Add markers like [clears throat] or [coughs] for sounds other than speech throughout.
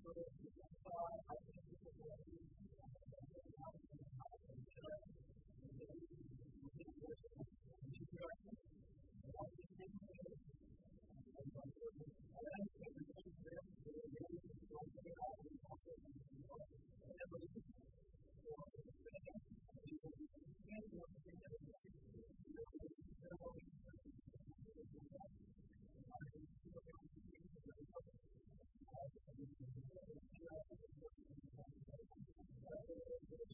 Iyo umuntu.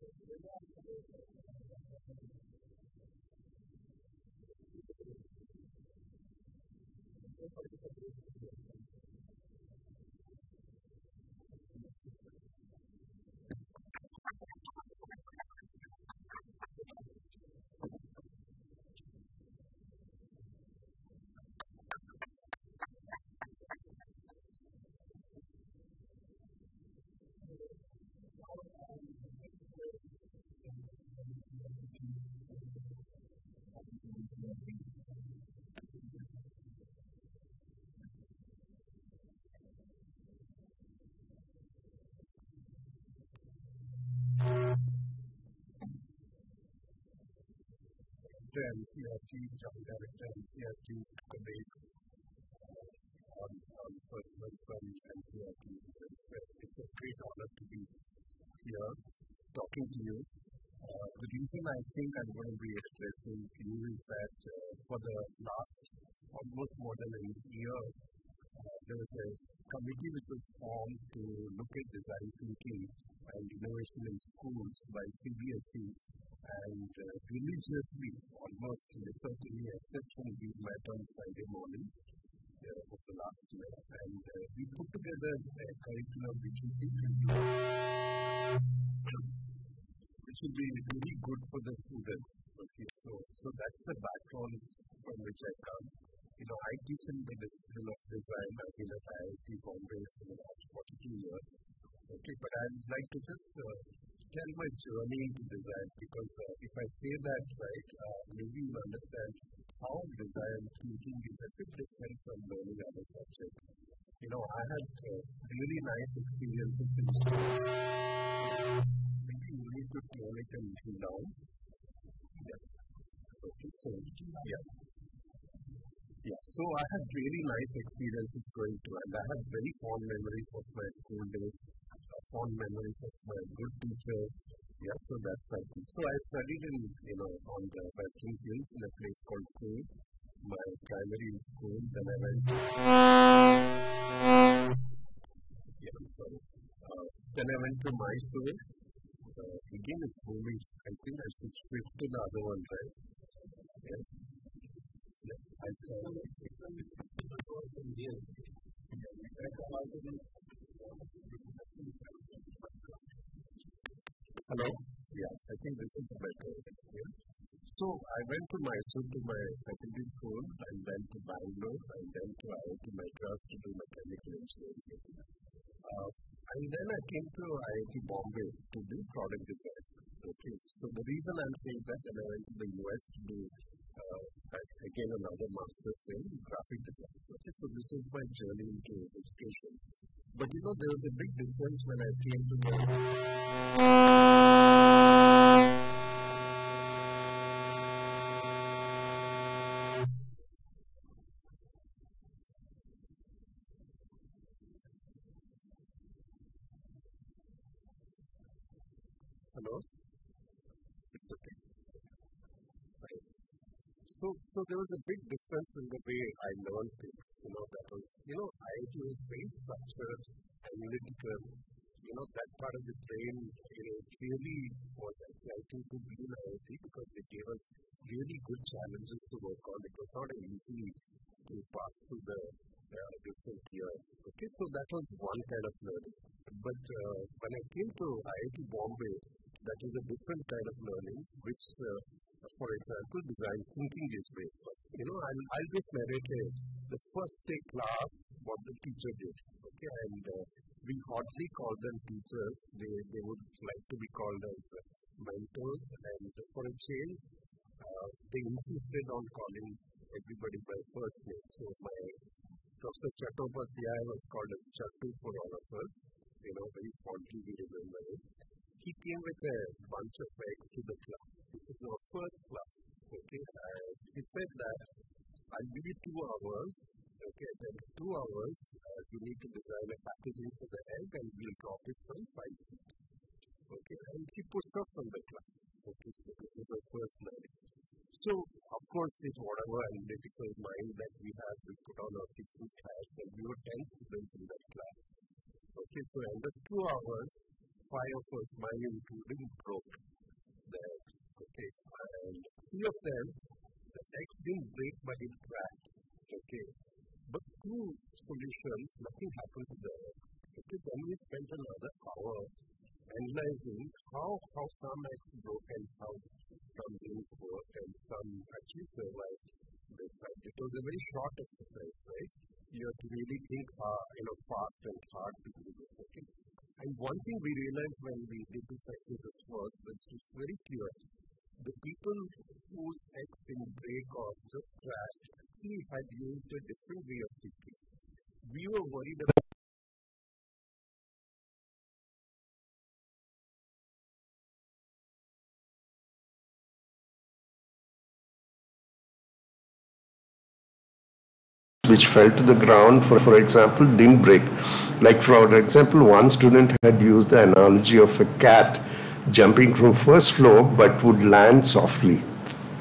Thank you. NCERT, Joint Director, NCERT colleagues on, on personal NCERT. It's, it's a great honor to be here talking to you. The reason I think I'm going to be addressing you is that uh, for the last almost more than a year, uh, there was a committee which was formed to look at design thinking and innovation in schools by CBSE and uh, religiously, almost without any exception, we met on Friday mornings uh, of the last year, and uh, we put together a curriculum which we think will be really good for the students. Okay, so so that's the background from which I come. You know, I teach in the discipline of design. I've been at IIT Bombay for the last 42 years. Okay, but I'd like to just uh, tell my journey into design because uh, if I say that right, uh, maybe you understand how design thinking is a bit different from learning other subjects. You know, I had uh, really nice experiences in schools. To. Yeah. Okay, so, yeah. Yeah, so I had really nice experiences going to, and I have very fond memories of my school days fond memories of my good teachers. Yes, so that's that. So I studied in, you know, on the Western Hills in a place called Coorg, my primary school. Then I went. Yeah, I'm sorry. Uh, then I went to Mysore. Again, it's moving. I think I should switch to the other one, right? Yeah. Yeah. I, uh, Hello? Yeah, I think this is better. Yeah. So I went to Mysore to my secondary school and then to Bangalore and then to IIT Madras to do mechanical engineering. Uh, and then I came to IIT Bombay to do product design. Okay, so the reason I'm saying that, and I went to the US to do uh, again another master's in graphic design. Okay, so this is my journey into education. But you know, there was a big difference when I came to So, so there was a big difference in the way I learned things. You know, that was, you know, IIT was very structured, analytical. You know, that part of the brain, you know, really was exciting to be in IIT because it gave us really good challenges to work on. It was not easy to pass through the uh, different years. Okay, so that was one kind of learning. But uh, when I came to IIT Bombay, that is a different kind of learning, which, uh, for example, design thinking is based on. You know, I'll, I'll just narrate a, the first day class, what the teacher did. Okay, and uh, we hardly call them teachers. They, they would like to be called as mentors. And for a change, uh, they insisted on calling everybody by first name. So my Dr. Chattopadhyay was called as Chattu for all of us. You know, very fondly we remember it. He came with a bunch of eggs to the class. This is our first class. Okay, and he said that I'll give you two hours. Okay, then two hours uh, you need to design a packaging for the egg and we'll drop it from five feet. Okay, and he pushed off from the class. Okay, so this is our first learning. So, of course, with whatever analytical mind that we have, we put on our different hats and we were 10 students in that class. Okay, so in the two hours, us, mine including, broke the egg. Okay, and three of them, the eggs didn't break but it cracked. Okay, but two solutions, nothing happened to the egg. Okay, then we spent another hour analyzing how, how some eggs broke and how some didn't work and some actually survived this side. It was a very short exercise, right? You have to really think uh, you know, fast and hard to do this. Okay? And one thing we realized when we did this exercise was that it's very clear. The people whose eggs didn't break or just crashed actually had used a different way of thinking. We were worried about which fell to the ground, for, for example, didn't break. Like, for example, one student had used the analogy of a cat jumping from first floor but would land softly.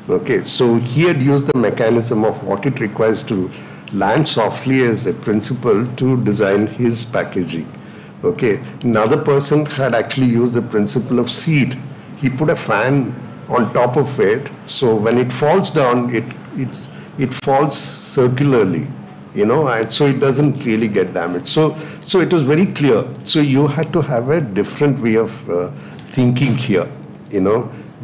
Okay, so he had used the mechanism of what it requires to land softly as a principle to design his packaging. Okay, another person had actually used the principle of seed. He put a fan on top of it, so when it falls down, it, it, it falls circularly you know, and so it doesn't really get damaged. So, so it was very clear. So you had to have a different way of uh, thinking here, you know,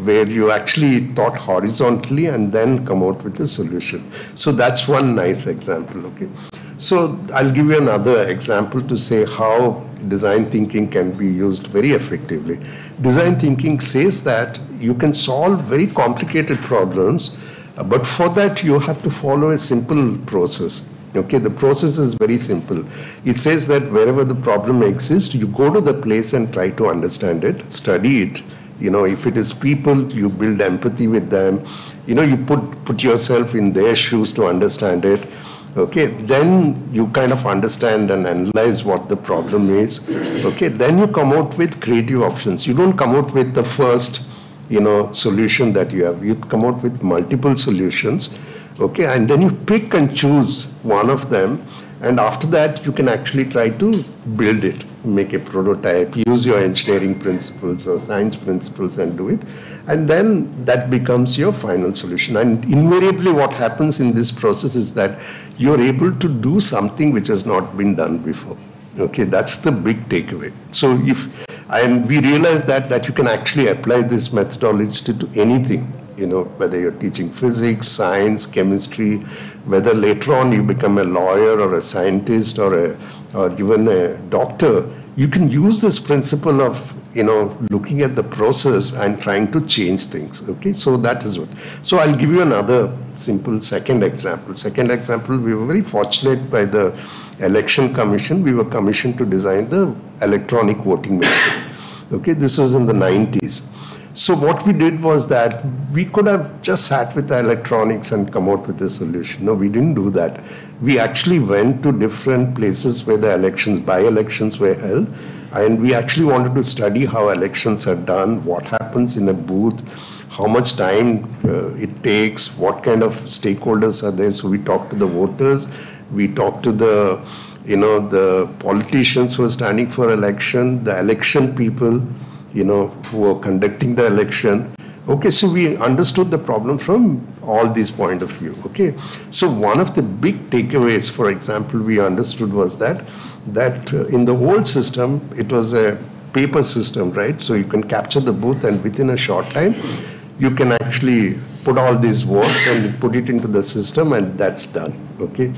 where you actually thought horizontally and then come out with a solution. So that's one nice example, okay. So I'll give you another example to say how design thinking can be used very effectively. Design thinking says that you can solve very complicated problems, but for that you have to follow a simple process. Okay, the process is very simple. It says that wherever the problem exists, you go to the place and try to understand it, study it. You know, if it is people, you build empathy with them. You know, you put, put yourself in their shoes to understand it. Okay, then you kind of understand and analyze what the problem is. Okay, then you come out with creative options. You don't come out with the first, you know, solution that you have. You come out with multiple solutions Okay, and then you pick and choose one of them, and after that, you can actually try to build it, make a prototype, use your engineering principles or science principles and do it. And then that becomes your final solution. And invariably, what happens in this process is that you're able to do something which has not been done before. Okay, that's the big takeaway. So if and we realize that that you can actually apply this methodology to, to anything you know, whether you're teaching physics, science, chemistry, whether later on you become a lawyer or a scientist or, a, or even a doctor, you can use this principle of, you know, looking at the process and trying to change things. Okay, so that is what. So I'll give you another simple second example. Second example, we were very fortunate by the election commission. We were commissioned to design the electronic voting machine. Okay, this was in the 90s. So what we did was that we could have just sat with the electronics and come out with a solution. No, we didn't do that. We actually went to different places where the elections, by-elections were held, and we actually wanted to study how elections are done, what happens in a booth, how much time uh, it takes, what kind of stakeholders are there. So we talked to the voters, we talked to the, you know, the politicians who are standing for election, the election people, you know, who are conducting the election. Okay, so we understood the problem from all these point of view. Okay, so one of the big takeaways, for example, we understood was that that uh, in the old system it was a paper system, right? So you can capture the booth, and within a short time, you can actually put all these words and put it into the system, and that's done. Okay.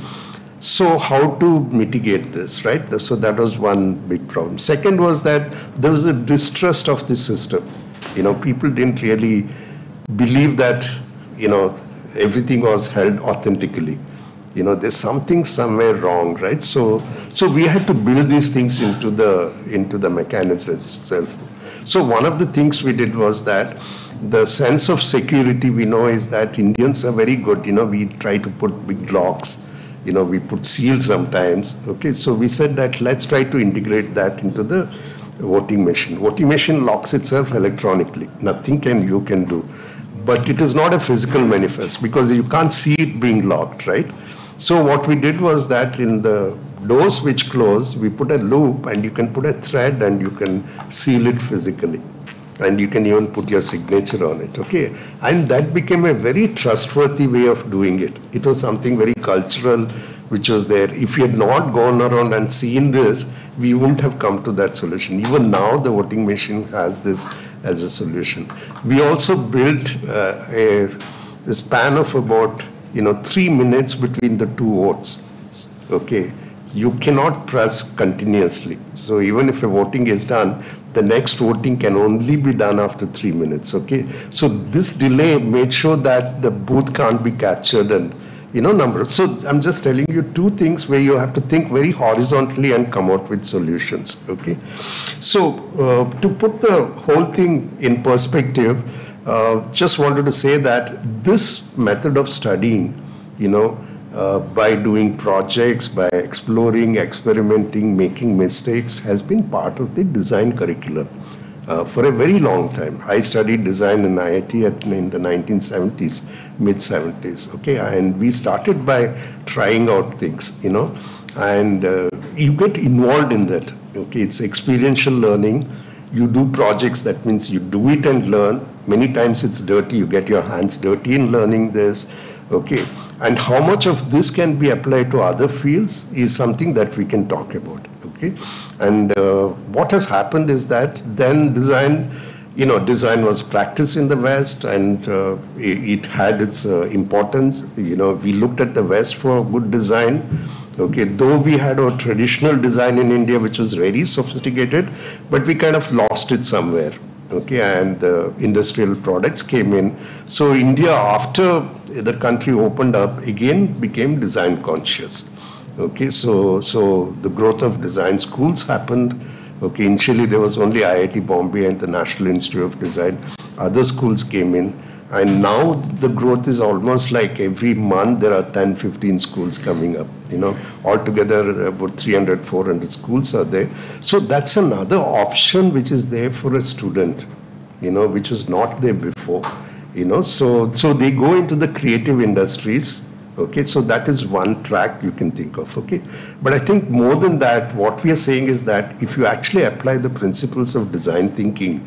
So how to mitigate this, right? So that was one big problem. Second was that there was a distrust of the system you know, people didn't really believe that, you know, everything was held authentically. You know, there's something somewhere wrong, right? So, so we had to build these things into the into the mechanism itself. So one of the things we did was that the sense of security we know is that Indians are very good. You know, we try to put big locks. You know, we put seals sometimes. Okay, so we said that let's try to integrate that into the voting machine. Voting machine locks itself electronically. Nothing can you can do. But it is not a physical manifest because you can't see it being locked, right? So what we did was that in the doors which close, we put a loop and you can put a thread and you can seal it physically. And you can even put your signature on it, okay? And that became a very trustworthy way of doing it. It was something very cultural which was there. If we had not gone around and seen this, we wouldn't have come to that solution. Even now, the voting machine has this as a solution. We also built uh, a, a span of about you know three minutes between the two votes. Okay, you cannot press continuously. So even if a voting is done, the next voting can only be done after three minutes. Okay, so this delay made sure that the booth can't be captured and you know, number. So I'm just telling you two things where you have to think very horizontally and come out with solutions. Okay. So uh, to put the whole thing in perspective, uh, just wanted to say that this method of studying, you know, uh, by doing projects, by exploring, experimenting, making mistakes, has been part of the design curriculum uh, for a very long time. I studied design in IIT at, in the 1970s, mid 70s. Okay, and we started by trying out things, you know, and uh, you get involved in that. Okay, it's experiential learning. You do projects, that means you do it and learn. Many times it's dirty, you get your hands dirty in learning this. Okay, and how much of this can be applied to other fields is something that we can talk about. Okay, and uh, what has happened is that then design, you know, design was practiced in the West, and uh, it, had its uh, importance. You know, we looked at the West for good design. Okay, though we had our traditional design in India, which was very sophisticated, but we kind of lost it somewhere okay and the industrial products came in so india after the country opened up again became design conscious Okay, so so the growth of design schools happened. Okay, initially there was only IIT Bombay and the National Institute of Design. Other schools came in, and now the growth is almost like every month there are 10, 15 schools coming up. You know, altogether about 300, 400 schools are there. So that's another option which is there for a student. You know, which was not there before. You know, so so they go into the creative industries Okay, so that is one track you can think of. Okay, but I think more than that, what we are saying is that if you actually apply the principles of design thinking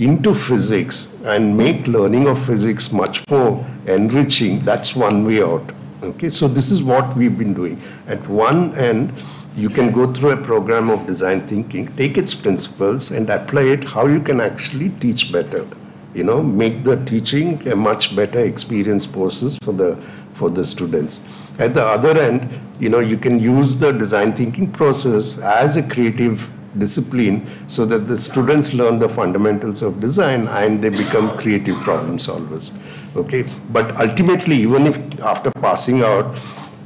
into physics and make learning of physics much more enriching, that's one way out. Okay, so this is what we've been doing. At one end, you can go through a program of design thinking, take its principles and apply it how you can actually teach better. You know, make the teaching a much better experience process for the for the students. At the other end, you know, you can use the design thinking process as a creative discipline so that the students learn the fundamentals of design and they become creative problem solvers. Okay, but ultimately, even if after passing out,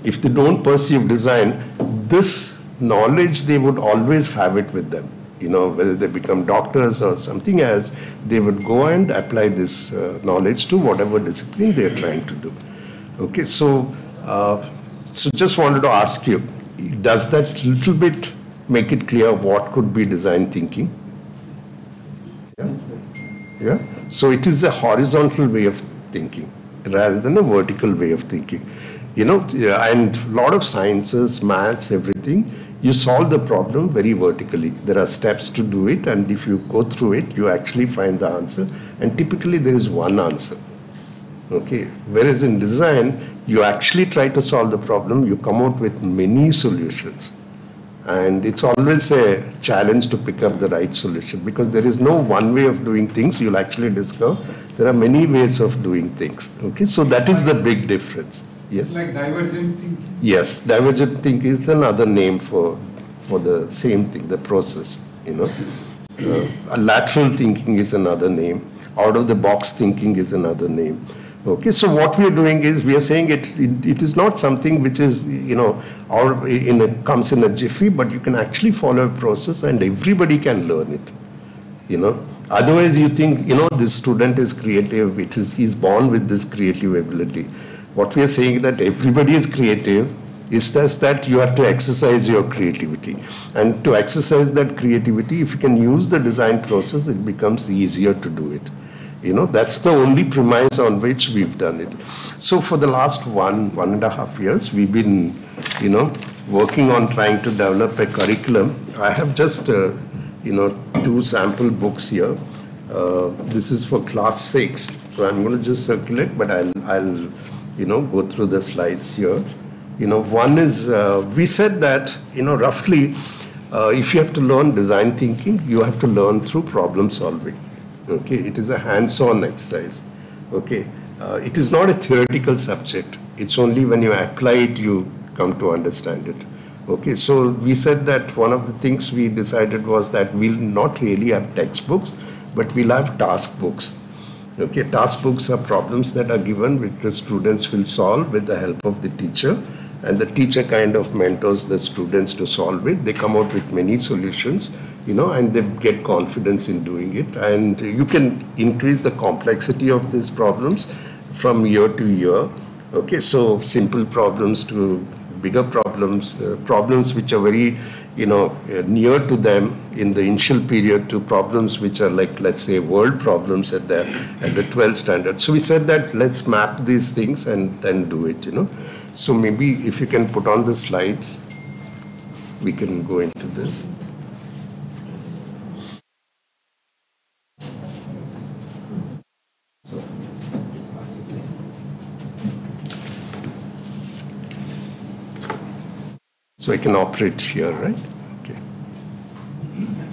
if they don't pursue design, this knowledge they would always have it with them. You know, whether they become doctors or something else, they would go and apply this uh, knowledge to whatever discipline they're trying to do. Okay, so uh, so just wanted to ask you, does that little bit make it clear what could be design thinking? Yeah. Yeah. So it is a horizontal way of thinking rather than a vertical way of thinking. You know, and a lot of sciences, maths, everything, you solve the problem very vertically. There are steps to do it, and if you go through it, you actually find the answer. And typically, there is one answer. Okay. Whereas in design, you actually try to solve the problem, you come out with many solutions. And it's always a challenge to pick up the right solution because there is no one way of doing things. You'll actually discover there are many ways of doing things. Okay, so that is the big difference. Yes. It's like divergent thinking. Yes, divergent thinking is another name for for the same thing, the process. You know, uh, lateral thinking is another name. Out of the box thinking is another name. Okay, so what we are doing is we are saying it, it, it is not something which is, you know, or in a, comes in a jiffy, but you can actually follow a process and everybody can learn it, you know. Otherwise, you think, you know, this student is creative, it is, he's born with this creative ability. What we are saying that everybody is creative, is just that you have to exercise your creativity. And to exercise that creativity, if you can use the design process, it becomes easier to do it. You know, that's the only premise on which we've done it. So for the last one, one and a half years, we've been, you know, working on trying to develop a curriculum. I have just, uh, you know, two sample books here. Uh, this is for class six. So I'm going to just circulate, but I'll, I'll, you know, go through the slides here. You know, one is, uh, we said that, you know, roughly, uh, if you have to learn design thinking, you have to learn through problem solving. Okay, it is a hands-on exercise. Okay, uh, it is not a theoretical subject. It's only when you apply it you come to understand it. Okay, so we said that one of the things we decided was that we'll not really have textbooks, but we'll have task books. Okay, task books are problems that are given which the students will solve with the help of the teacher and the teacher kind of mentors the students to solve it. They come out with many solutions you know, and they get confidence in doing it. And you can increase the complexity of these problems from year to year. Okay, so simple problems to bigger problems, uh, problems which are very, you know, uh, near to them in the initial period to problems which are like, let's say, world problems at the at the 12th standard. So we said that let's map these things and then do it, you know. So maybe if you can put on the slides, we can go into this. So I can operate here, right? Okay.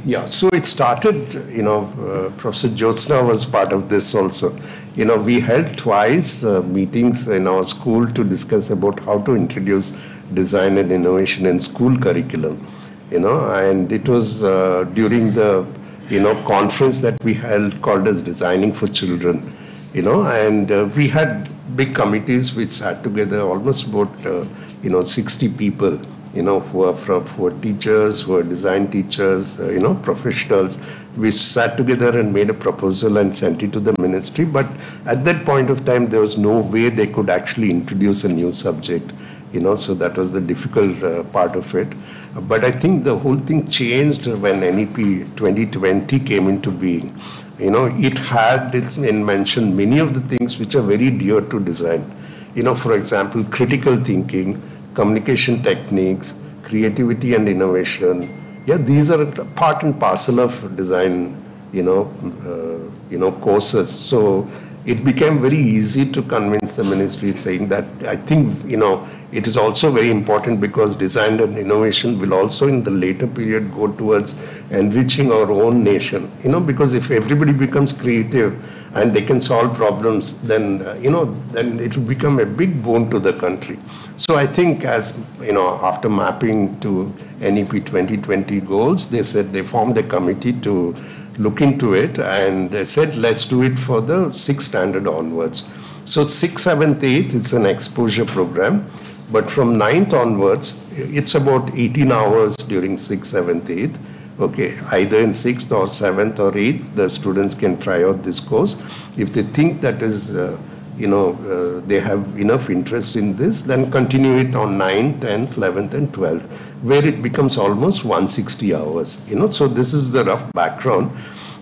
Yeah, so it started, you know, uh, Professor Jyotsna was part of this also. You know, we held twice uh, meetings in our school to discuss about how to introduce design and innovation in school curriculum, you know, and it was uh, during the, you know, conference that we held called as Designing for Children, you know, and uh, we had big committees which sat together, almost about, uh, you know, 60 people you know, who are from who are teachers, who are design teachers, uh, you know, professionals. We sat together and made a proposal and sent it to the ministry. But at that point of time, there was no way they could actually introduce a new subject, you know. So that was the difficult uh, part of it. But I think the whole thing changed when NEP 2020 came into being. You know, it had its in mention many of the things which are very dear to design. You know, for example, critical thinking communication techniques, creativity and innovation. Yeah, these are part and parcel of design, you know, uh, you know, courses. So it became very easy to convince the ministry saying that I think, you know, it is also very important because design and innovation will also in the later period go towards enriching our own nation, you know, because if everybody becomes creative, and they can solve problems, then uh, you know, then it will become a big boon to the country. So I think, as you know, after mapping to NEP 2020 goals, they said they formed a committee to look into it, and they said let's do it for the sixth standard onwards. So sixth, seventh, eighth is an exposure program, but from ninth onwards, it's about 18 hours during sixth, seventh, eighth Okay, either in sixth or seventh or eighth, the students can try out this course. If they think that is, uh, you know, uh, they have enough interest in this, then continue it on 9th, 10th, 11th, and 12th, where it becomes almost 160 hours. You know, so this is the rough background.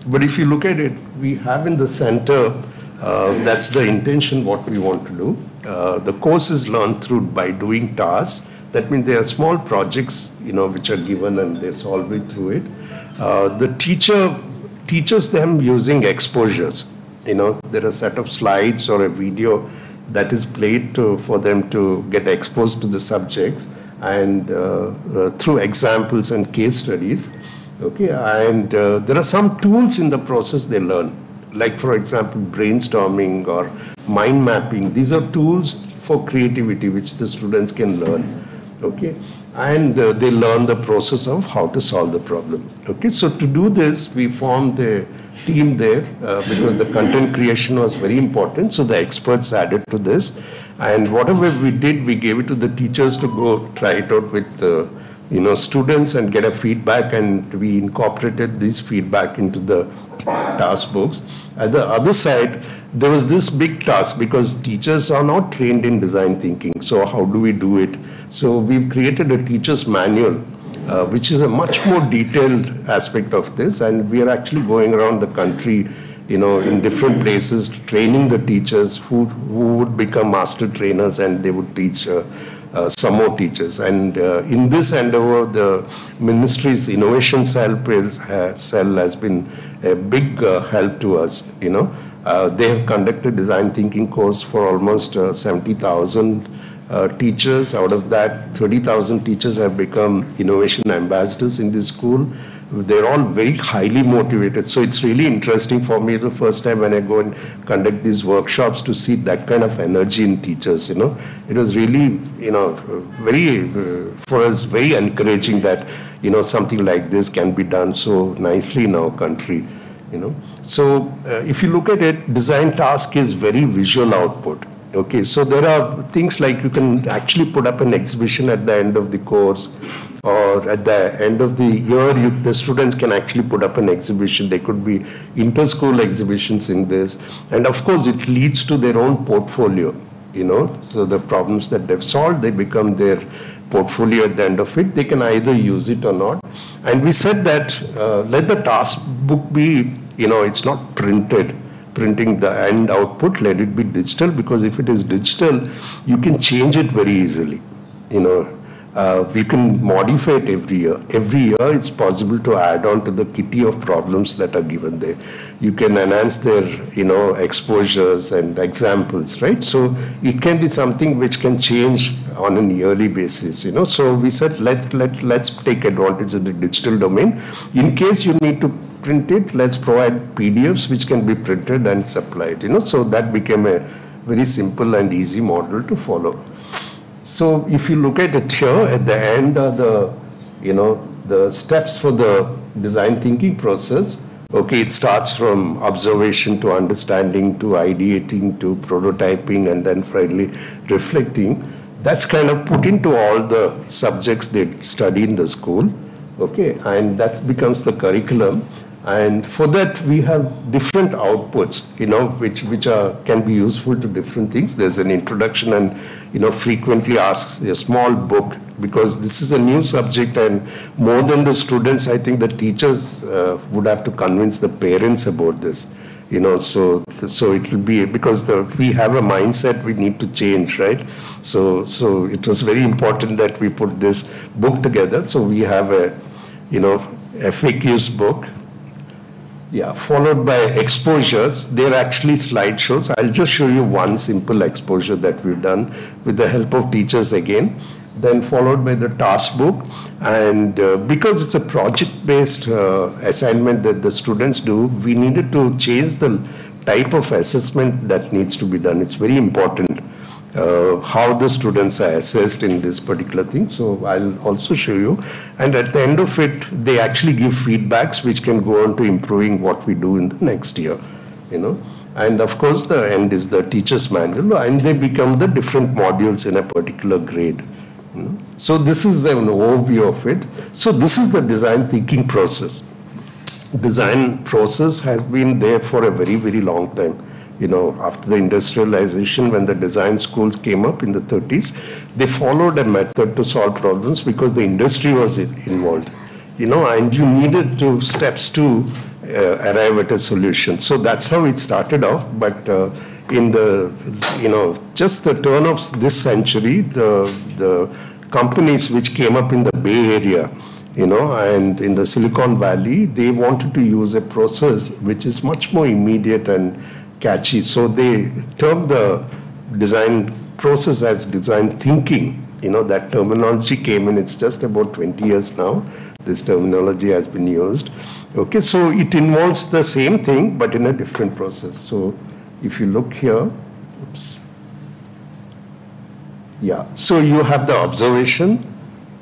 But if you look at it, we have in the center, uh, that's the intention what we want to do. Uh, the course is learned through by doing tasks That means there are small projects, you know, which are given and they solve it through it. Uh, the teacher teaches them using exposures. You know, there are a set of slides or a video that is played to, for them to get exposed to the subjects and uh, uh, through examples and case studies. Okay, and uh, there are some tools in the process they learn, like for example, brainstorming or mind mapping. These are tools for creativity which the students can learn. Okay, and uh, they learn the process of how to solve the problem. Okay, so to do this, we formed a team there uh, because the content creation was very important. So the experts added to this, and whatever we did, we gave it to the teachers to go try it out with. Uh, you know, students and get a feedback, and we incorporated this feedback into the task books. At the other side, there was this big task because teachers are not trained in design thinking. So how do we do it? So we've created a teacher's manual, uh, which is a much more detailed aspect of this, and we are actually going around the country, you know, in different places, training the teachers who who would become master trainers, and they would teach. Uh, uh, some more teachers. And uh, in this endeavor, the ministry's innovation cell, uh, cell has been a big uh, help to us. You know, they have conducted design thinking course for almost uh, 70,000 teachers. Out of that, 30,000 teachers have become innovation ambassadors in this school they're all very highly motivated. So it's really interesting for me the first time when I go and conduct these workshops to see that kind of energy in teachers. You know, it was really, you know, very uh, for us very encouraging that you know something like this can be done so nicely in our country. You know, so uh, if you look at it, design task is very visual output. Okay, so there are things like you can actually put up an exhibition at the end of the course or at the end of the year, you, the students can actually put up an exhibition. There could be inter-school exhibitions in this. And of course, it leads to their own portfolio, you know. So the problems that they've solved, they become their portfolio at the end of it. They can either use it or not. And we said that uh, let the task book be, you know, it's not printed printing the end output, let it be digital because if it is digital, you can change it very easily. You know, uh, we can modify it every year. Every year it's possible to add on to the kitty of problems that are given there. You can enhance their, you know, exposures and examples, right? So it can be something which can change on a yearly basis, you know. So we said let's let let's take advantage of the digital domain. In case you need to print it, let's provide PDFs which can be printed and supplied, you know. So that became a very simple and easy model to follow. So if you look at it here, at the end are the, you know, the steps for the design thinking process. Okay, it starts from observation to understanding to ideating to prototyping and then finally reflecting. That's kind of put into all the subjects they study in the school. Okay, and that becomes the curriculum. And for that, we have different outputs, you know, which, which are, can be useful to different things. There's an introduction and, you know, frequently asked a small book because this is a new subject and more than the students, I think the teachers uh, would have to convince the parents about this. You know, so so it will be because the, we have a mindset we need to change, right? So so it was very important that we put this book together. So we have a, you know, FAQs book yeah, followed by exposures. They're actually slideshows. I'll just show you one simple exposure that we've done with the help of teachers again. Then followed by the task book. And uh, because it's a project-based uh, assignment that the students do, we needed to change the type of assessment that needs to be done. It's very important uh, how the students are assessed in this particular thing. So I'll also show you. And at the end of it, they actually give feedbacks which can go on to improving what we do in the next year, you know. And of course, the end is the teacher's manual, and they become the different modules in a particular grade. You know? So this is an overview of it. So this is the design thinking process. Design process has been there for a very, very long time you know, after the industrialization, when the design schools came up in the 30s, they followed a method to solve problems because the industry was involved, you know, and you needed to steps to uh, arrive at a solution. So that's how it started off. But uh, in the, you know, just the turn of this century, the the companies which came up in the Bay Area, you know, and in the Silicon Valley, they wanted to use a process which is much more immediate and catchy. So they term the design process as design thinking. You know, that terminology came in, it's just about 20 years now. This terminology has been used. Okay, so it involves the same thing, but in a different process. So if you look here, oops. Yeah, so you have the observation,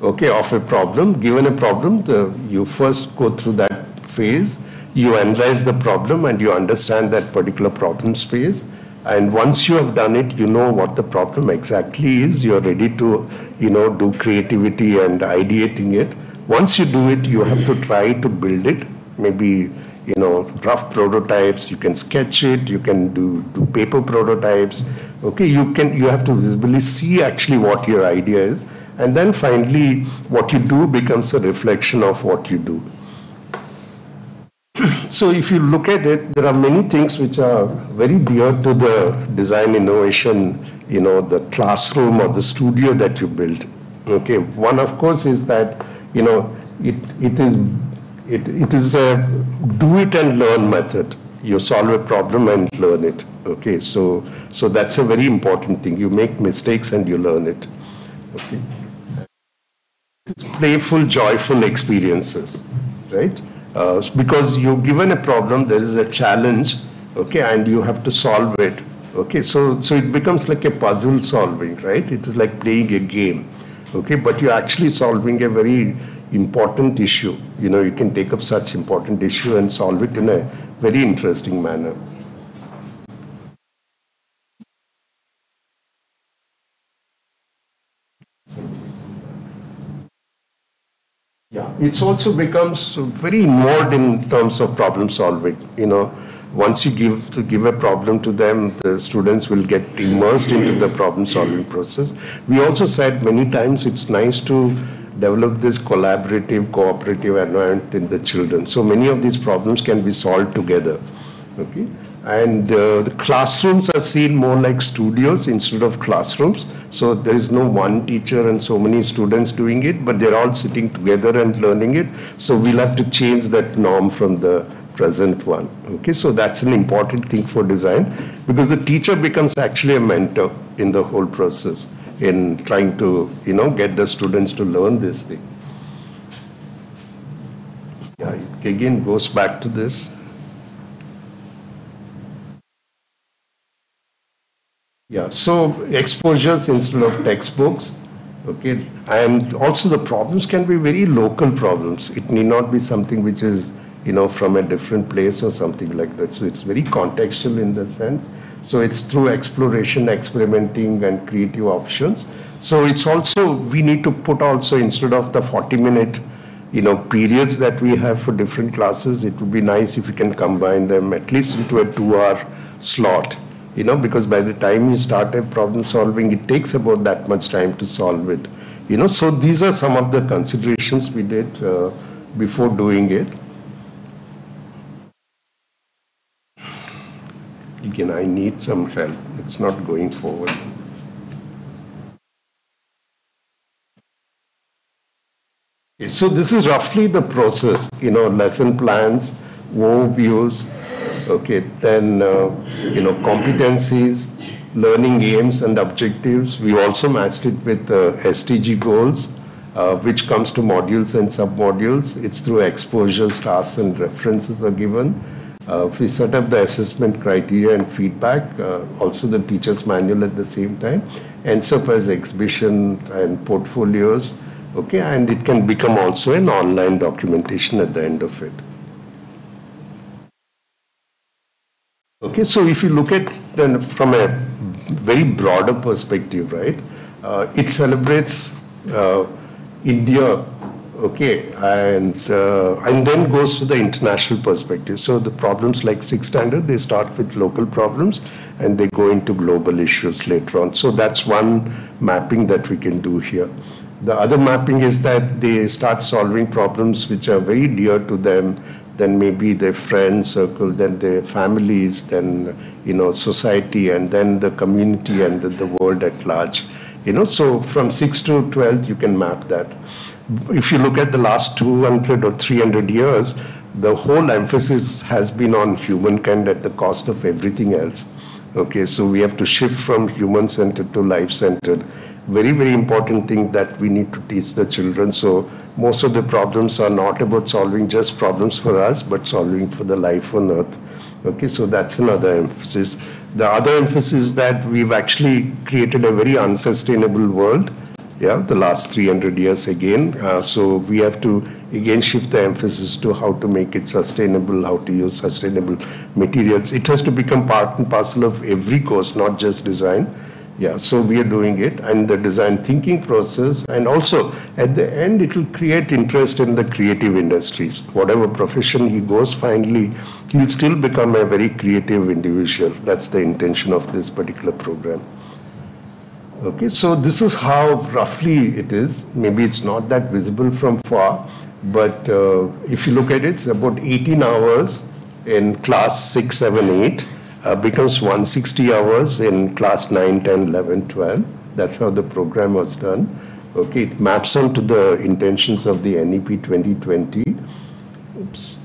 okay, of a problem. Given a problem, the, you first go through that phase, you analyze the problem and you understand that particular problem space. And once you have done it, you know what the problem exactly is. You're ready to, you know, do creativity and ideating it. Once you do it, you have to try to build it. Maybe, you know, rough prototypes. You can sketch it. You can do, do paper prototypes. Okay, you can. You have to visibly see actually what your idea is, and then finally, what you do becomes a reflection of what you do. [clears throat] So if you look at it, there are many things which are very dear to the design innovation, you know, the classroom or the studio that you built. Okay, one of course is that, you know, it, it is it, it is a do it and learn method. You solve a problem and learn it. Okay, so so that's a very important thing. You make mistakes and you learn it. Okay. It's playful, joyful experiences, right? Uh, because you're given a problem, there is a challenge, okay, and you have to solve it. Okay, so so it becomes like a puzzle solving, right? It is like playing a game, okay, but you're actually solving a very important issue. You know, you can take up such important issue and solve it in a very interesting manner. Yeah, also becomes very involved in terms of problem solving. You know, once you give to give a problem to them, the students will get immersed into the problem solving process. We also said many times it's nice to develop this collaborative, cooperative environment in the children. So many of these problems can be solved together. Okay, and uh, the classrooms are seen more like studios instead of classrooms. So there is no one teacher and so many students doing it, but they're all sitting together and learning it. So we'll have to change that norm from the present one. Okay, so that's an important thing for design because the teacher becomes actually a mentor in the whole process in trying to, you know, get the students to learn this thing. Yeah, it again goes back to this. Yeah, so exposures instead of textbooks, okay, and also the problems can be very local problems. It need not be something which is, you know, from a different place or something like that. So it's very contextual in the sense. So it's through exploration, experimenting, and creative options. So it's also we need to put also instead of the 40 minute, you know, periods that we have for different classes, it would be nice if we can combine them at least into a two hour slot you know, because by the time you start a problem solving, it takes about that much time to solve it. You know, so these are some of the considerations we did uh, before doing it. Again, I need some help. It's not going forward. So this is roughly the process, you know, lesson plans, overviews, Okay, then uh, you know competencies, learning aims and objectives. We also matched it with uh, SDG goals, uh, which comes to modules and submodules. It's through exposures, tasks, and references are given. Uh, we set up the assessment criteria and feedback, uh, also the teacher's manual at the same time, ends up as exhibition and portfolios, okay, and it can become also an online documentation at the end of it. Okay, so if you look at then from a very broader perspective, right, uh, it celebrates uh, India, okay, and uh, and then goes to the international perspective. So the problems like six standard, they start with local problems and they go into global issues later on. So that's one mapping that we can do here. The other mapping is that they start solving problems which are very dear to them then maybe their friend circle, then their families, then you know society, and then the community and the, the world at large. You know, so from 6 to 12, you can map that. If you look at the last 200 or 300 years, the whole emphasis has been on humankind at the cost of everything else. Okay, so we have to shift from human-centered to life-centered. Very, very important thing that we need to teach the children. So most of the problems are not about solving just problems for us, but solving for the life on earth. Okay, so that's another emphasis. The other emphasis is that we've actually created a very unsustainable world. Yeah, the last 300 years again. Uh, so we have to again shift the emphasis to how to make it sustainable, how to use sustainable materials. It has to become part and parcel of every course, not just design. Yeah, so we are doing it and the design thinking process and also at the end it will create interest in the creative industries. Whatever profession he goes finally, he'll still become a very creative individual. That's the intention of this particular program. Okay, so this is how roughly it is. Maybe it's not that visible from far, but uh, if you look at it, it's about 18 hours in class 6, 7, 8, uh, becomes 160 hours in class 9, 10, 11, 12. That's how the program was done. Okay, it maps onto the intentions of the NEP 2020. Oops.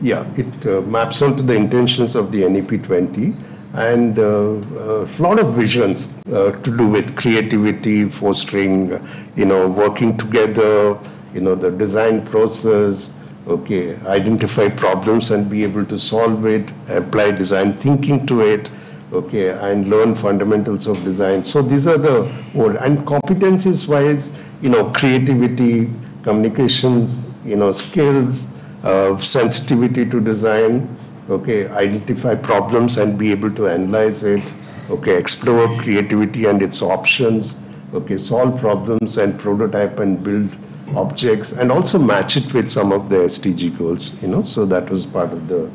Yeah, it uh, maps onto the intentions of the NEP 20 and uh, a lot of visions uh, to do with creativity, fostering, you know, working together, you know, the design process, okay, identify problems and be able to solve it, apply design thinking to it, okay, and learn fundamentals of design. So these are the, and competencies wise, you know, creativity, communications, you know, skills, uh, sensitivity to design, okay, identify problems and be able to analyze it, okay, explore creativity and its options, okay, solve problems and prototype and build objects and also match it with some of the SDG goals, you know, so that was part of the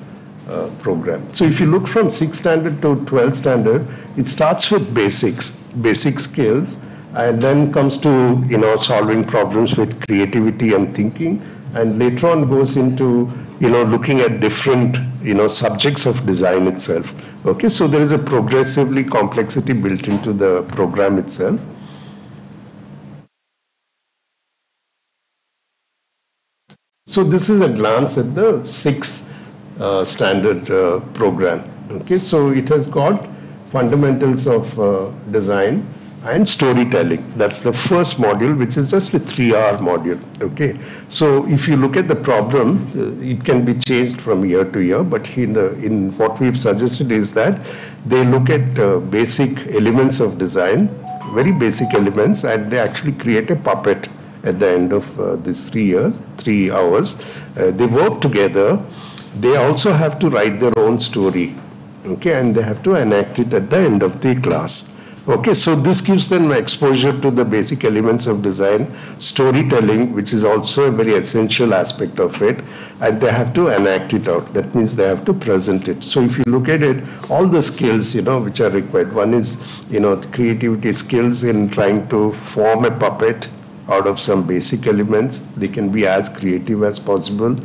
uh, program. So if you look from 6 standard to 12 standard, it starts with basics, basic skills, and then comes to, you know, solving problems with creativity and thinking, and later on goes into you know looking at different you know subjects of design itself. Okay so there is a progressively complexity built into the program itself. So this is a glance at the sixth uh, standard uh, program. Okay so it has got fundamentals of uh, design and storytelling. That's the first module, which is just a three-hour module. Okay, so if you look at the problem, uh, it can be changed from year to year. But in the in what we've suggested is that they look at uh, basic elements of design, very basic elements, and they actually create a puppet at the end of uh, these three years, three hours. Uh, they work together. They also have to write their own story. Okay, and they have to enact it at the end of the class. Okay, so this gives them exposure to the basic elements of design, storytelling, which is also a very essential aspect of it, and they have to enact it out. That means they have to present it. So if you look at it, all the skills, you know, which are required. One is, you know, creativity skills in trying to form a puppet out of some basic elements. They can be as creative as possible.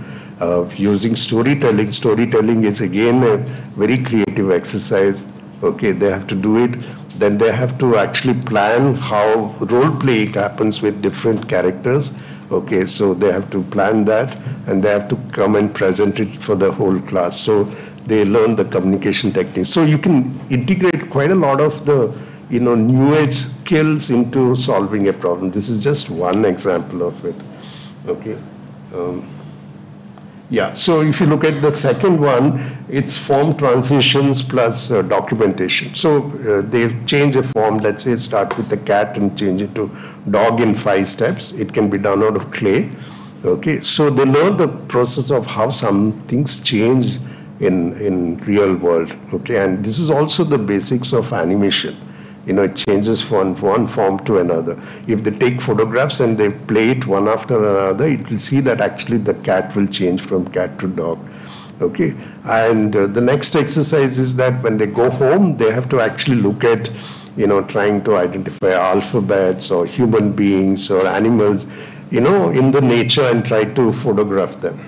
Uh, using storytelling, storytelling is again a very creative exercise. Okay, they have to do it then they have to actually plan how role playing happens with different characters. Okay, so they have to plan that and they have to come and present it for the whole class. So they learn the communication techniques. So you can integrate quite a lot of the you know new age skills into solving a problem. This is just one example of it. Okay. Um, yeah, so if you look at the second one, it's form transitions plus uh, documentation. So uh, they change a form, let's say start with the cat and change it to dog in five steps. It can be done out of clay. Okay, so they learn the process of how some things change in, in real world. Okay, and this is also the basics of animation you know, it changes from one form to another. If they take photographs and they play it one after another, it will see that actually the cat will change from cat to dog. Okay, and uh, the next exercise is that when they go home, they have to actually look at, you know, trying to identify alphabets or human beings or animals, you know, in the nature and try to photograph them.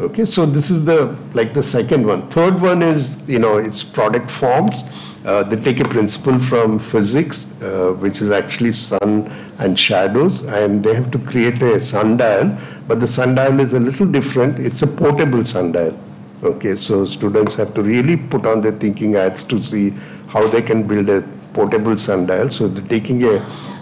Okay, so this is the like the second one. Third one is you know it's product forms. Uh, they take a principle from physics, uh, which is actually sun and shadows, and they have to create a sundial. But the sundial is a little different. It's a portable sundial. Okay, so students have to really put on their thinking hats to see how they can build a portable sundial. So they're taking a,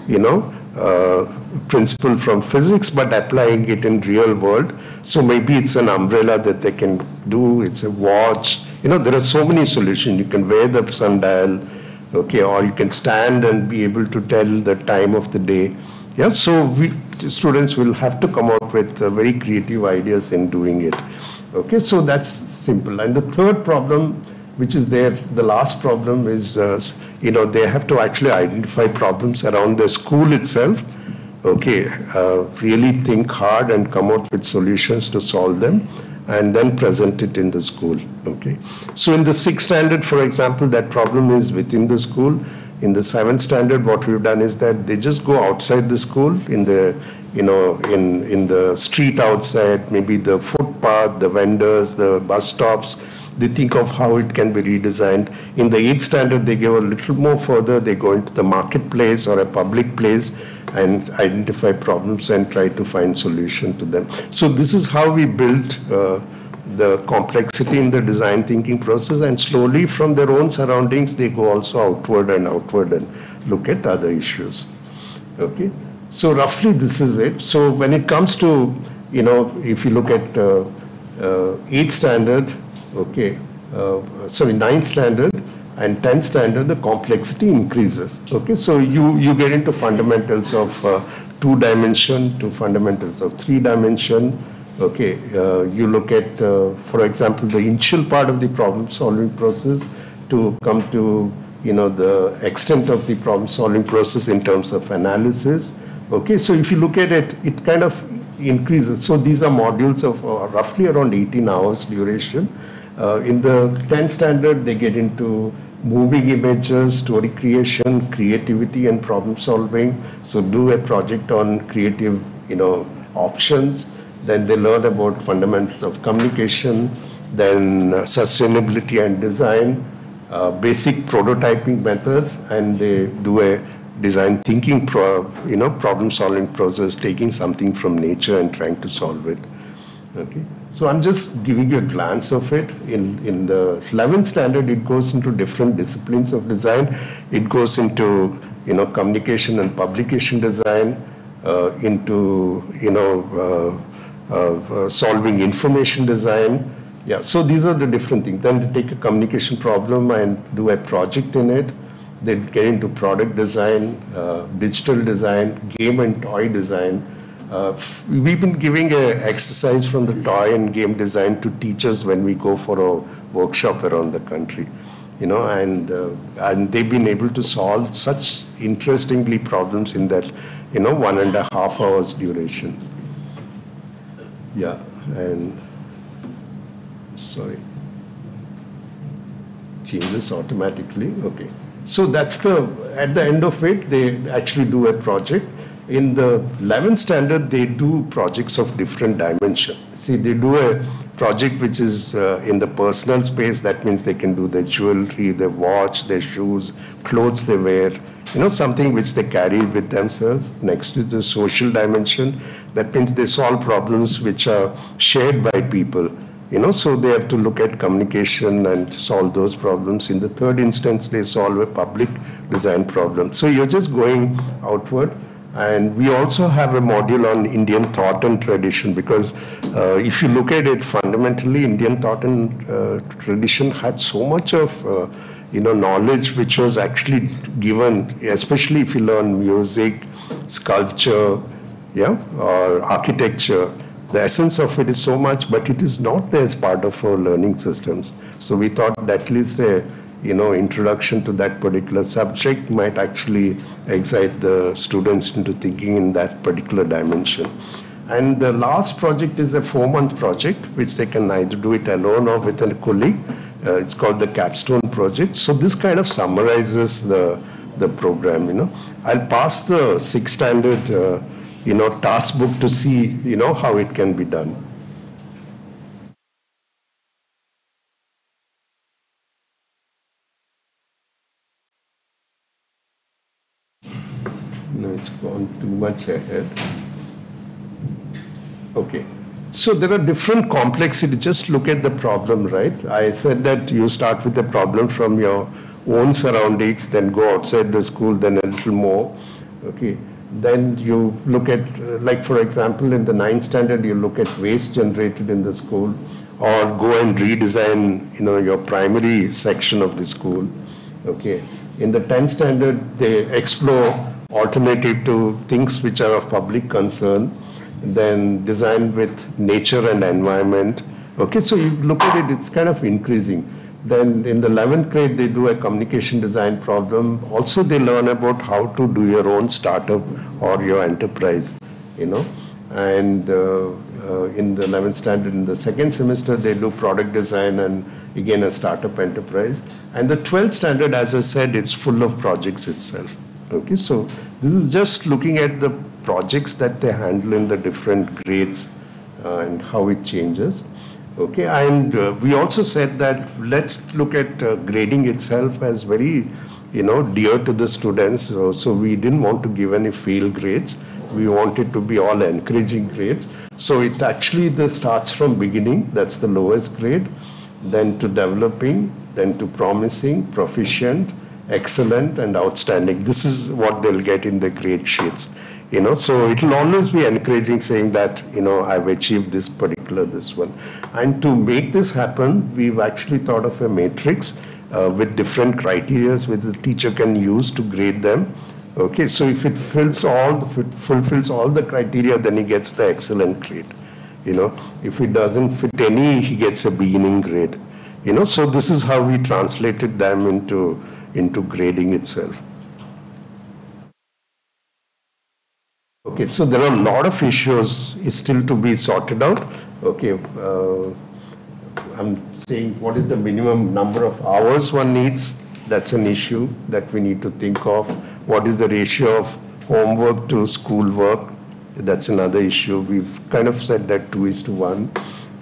you know, uh, principle from physics, but applying it in real world. So maybe it's an umbrella that they can do. It's a watch. You know, there are so many solutions. You can wear the sundial, okay, or you can stand and be able to tell the time of the day. Yeah, so we students will have to come up with uh, very creative ideas in doing it. Okay, so that's simple. And the third problem, which is there, the last problem is, uh, you know, they have to actually identify problems around the school itself. Okay, uh, really think hard and come up with solutions to solve them and then present it in the school. Okay, so in the sixth standard, for example, that problem is within the school. In the seventh standard, what we've done is that they just go outside the school in the you know, in, in the street outside, maybe the footpath, the vendors, the bus stops. They think of how it can be redesigned. In the eighth standard, they go a little more further. They go into the marketplace or a public place and identify problems and try to find solution to them. So this is how we built uh, the complexity in the design thinking process and slowly from their own surroundings, they go also outward and outward and look at other issues. Okay. So roughly this is it. So when it comes to, you know, if you look at uh, uh, 8th standard, okay, uh, sorry, 9th standard and 10th standard, the complexity increases. Okay, so you, you get into fundamentals of uh, two dimension to fundamentals of three dimension. Okay, uh, you look at, uh, for example, the initial part of the problem solving process to come to, you know, the extent of the problem solving process in terms of analysis Okay, so if you look at it, it kind of increases. So these are modules of uh, roughly around 18 hours duration. Uh, in the 10th standard, they get into moving images, story creation, creativity, and problem solving. So do a project on creative, you know, options. Then they learn about fundamentals of communication, then uh, sustainability and design, uh, basic prototyping methods, and they do a design thinking, pro, you know, problem solving process, taking something from nature and trying to solve it. Okay. So I'm just giving you a glance of it. In, in the 11th standard, it goes into different disciplines of design. It goes into, you know, communication and publication design, uh, into, you know, uh, uh, solving information design. Yeah, so these are the different things. Then they take a communication problem and do a project in it they get into product design, uh, digital design, game and toy design. Uh, we've been giving an exercise from the toy and game design to teachers when we go for a workshop around the country, you know, and uh, and they've been able to solve such interestingly problems in that, you know, one and a half hours duration. Yeah, and sorry, changes automatically. Okay. So that's the, at the end of it, they actually do a project. In the 11th standard, they do projects of different dimension. See, they do a project which is uh, in the personal space. That means they can do their jewelry, their watch, their shoes, clothes they wear, you know, something which they carry with themselves. Next to the social dimension, that means they solve problems which are shared by people you know, so they have to look at communication and solve those problems. In the third instance, they solve a public design problem. So you're just going outward. And we also have a module on Indian thought and tradition because uh, if you look at it fundamentally, Indian thought and uh, tradition had so much of uh, you know knowledge which was actually given, especially if you learn music, sculpture, yeah, or architecture the essence of it is so much, but it is not there as part of our learning systems. So we thought that at least a you know introduction to that particular subject might actually excite the students into thinking in that particular dimension. And the last project is a four-month project, which they can either do it alone or with a colleague. Uh, it's called the Capstone Project. So this kind of summarizes the the program. You know, I'll pass the six standard. Uh, you know, task book to see, you know, how it can be done. Gone too much ahead. Okay. So there are different complexities. Just look at the problem, right? I said that you start with the problem from your own surroundings, then go outside the school, then a little more. Okay. Then you look at, like for example, in the ninth standard, you look at waste generated in the school, or go and redesign, you know, your primary section of the school. Okay. In the 10th standard, they explore alternative to things which are of public concern, then design with nature and environment. Okay, so you look at it, it's kind of increasing. Then in the 11th grade, they do a communication design problem. Also, they learn about how to do your own startup or your enterprise, you know. And uh, uh, in the 11th standard, in the second semester, they do product design and again a startup enterprise. And the 12th standard, as I said, it's full of projects itself. Okay, so this is just looking at the projects that they handle in the different grades uh, and how it changes. Okay, and uh, we also said that let's look at uh, grading itself as very, you know, dear to the students. So, so we didn't want to give any fail grades. We wanted to be all encouraging grades. So it actually the starts from beginning. That's the lowest grade, then to developing, then to promising, proficient, excellent, and outstanding. This is what they'll get in the grade sheets you know. So it will always be encouraging saying that you know i've achieved this particular this one. And to make this happen we've actually thought of a matrix uh, with different criteria which the teacher can use to grade them. Okay so if it fills all if it fulfills all the criteria then he gets the excellent grade you know. If it doesn't fit any he gets a beginning grade you know. So this is how we translated them into into grading itself Okay, so there are a lot of issues still to be sorted out. Okay, uh, I'm saying what is the minimum number of hours one needs? That's an issue that we need to think of. What is the ratio of homework to school work? That's another issue. We've kind of said that two is to one.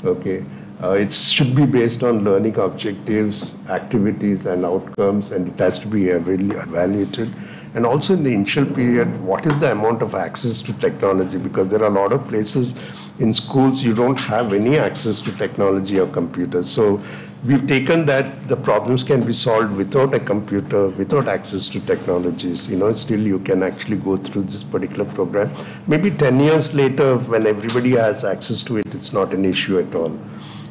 Okay. Uh, it should be based on learning objectives, activities, and outcomes, and it has to be evaluated. And also in the initial period, what is the amount of access to technology? Because there are a lot of places in schools you don't have any access to technology or computers. So we've taken that the problems can be solved without a computer, without access to technologies. You know, still you can actually go through this particular program. Maybe 10 years later, when everybody has access to it, it's not an issue at all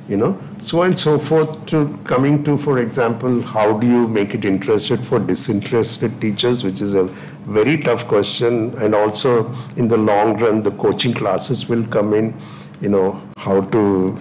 you know so and so forth to coming to for example how do you make it interested for disinterested teachers which is a very tough question. And also in the long run the coaching classes will come in you know how to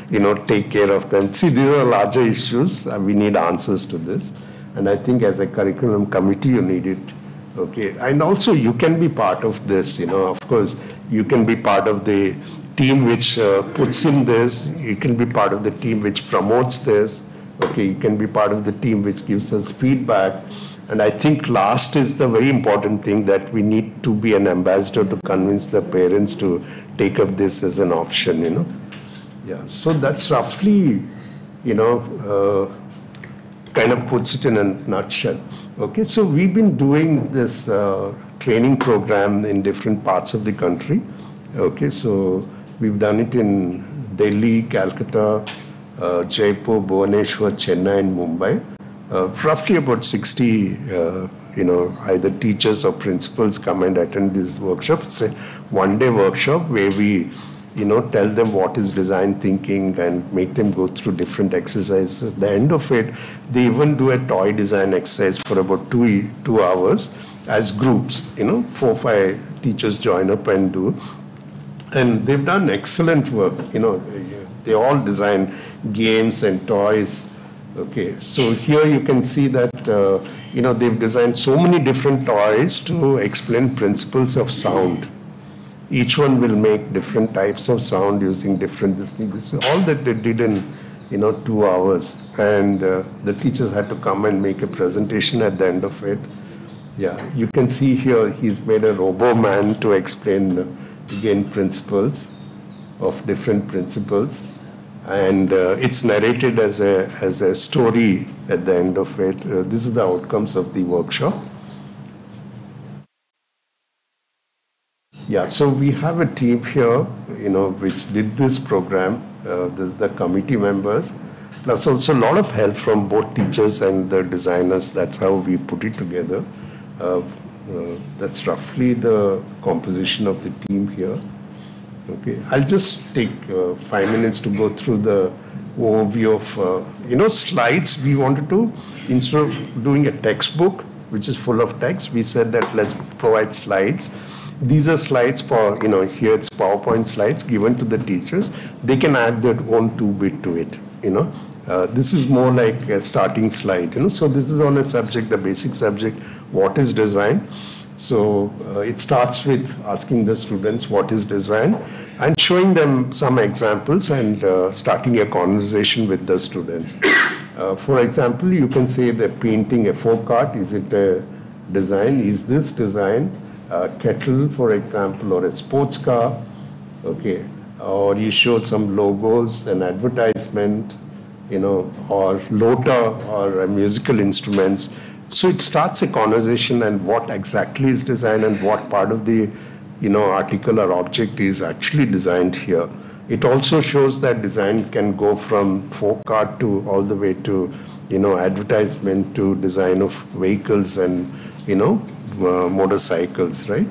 [laughs] you know take care of them. See these are larger issues. Uh, we need answers to this. And i think as a curriculum committee you need it. Okay. And also you can be part of this you know. Of course you can be part of the team which uh, puts in this, you can be part of the team which promotes this, okay, you can be part of the team which gives us feedback. And I think last is the very important thing that we need to be an ambassador to convince the parents to take up this as an option, you know. Yeah, so that's roughly, you know, uh, kind of puts it in a nutshell. Okay, so we've been doing this uh, training program in different parts of the country. Okay, so We've done it in Delhi, Calcutta, uh, Jaipur, Bhubaneswar, Chennai, and Mumbai. Uh, roughly about 60, uh, you know, either teachers or principals come and attend this workshop. It's a one-day workshop where we, you know, tell them what is design thinking and make them go through different exercises. At the end of it, they even do a toy design exercise for about two, two hours as groups, you know, four, five teachers join up and do and they've done excellent work. You know, they all design games and toys. Okay, so here you can see that uh, you know they've designed so many different toys to explain principles of sound. Each one will make different types of sound using different this thing. This is all that they did in you know two hours, and uh, the teachers had to come and make a presentation at the end of it. Yeah, you can see here he's made a robo man to explain again principles of different principles and uh, it's narrated as a, as a story at the end of it. Uh, this is the outcomes of the workshop. Yeah, so we have a team here, you know, which did this program. Uh, there's the committee members, plus also a lot of help from both teachers and the designers. That's how we put it together. Uh, that's roughly the composition of the team here. Okay, I'll just take uh, five minutes to go through the overview of, uh, you know, slides. We wanted to, instead of doing a textbook, which is full of text, we said that let's provide slides. These are slides for, you know, here it's PowerPoint slides given to the teachers. They can add their own two bit to it, you know. Uh, this is more like a starting slide, you know. So this is on a subject, the basic subject, what is design. So uh, it starts with asking the students what is design and showing them some examples and uh, starting a conversation with the students. Uh, for example, you can say they're painting a folk art. Is it a design? Is this design? A kettle, for example, or a sports car. Okay. Or you show some logos, an advertisement, you know, or lota or musical instruments. So it starts a conversation and what exactly is design and what part of the you know, article or object is actually designed here. It also shows that design can go from folk art to all the way to, you know, advertisement to design of vehicles and, you know, uh, motorcycles, right?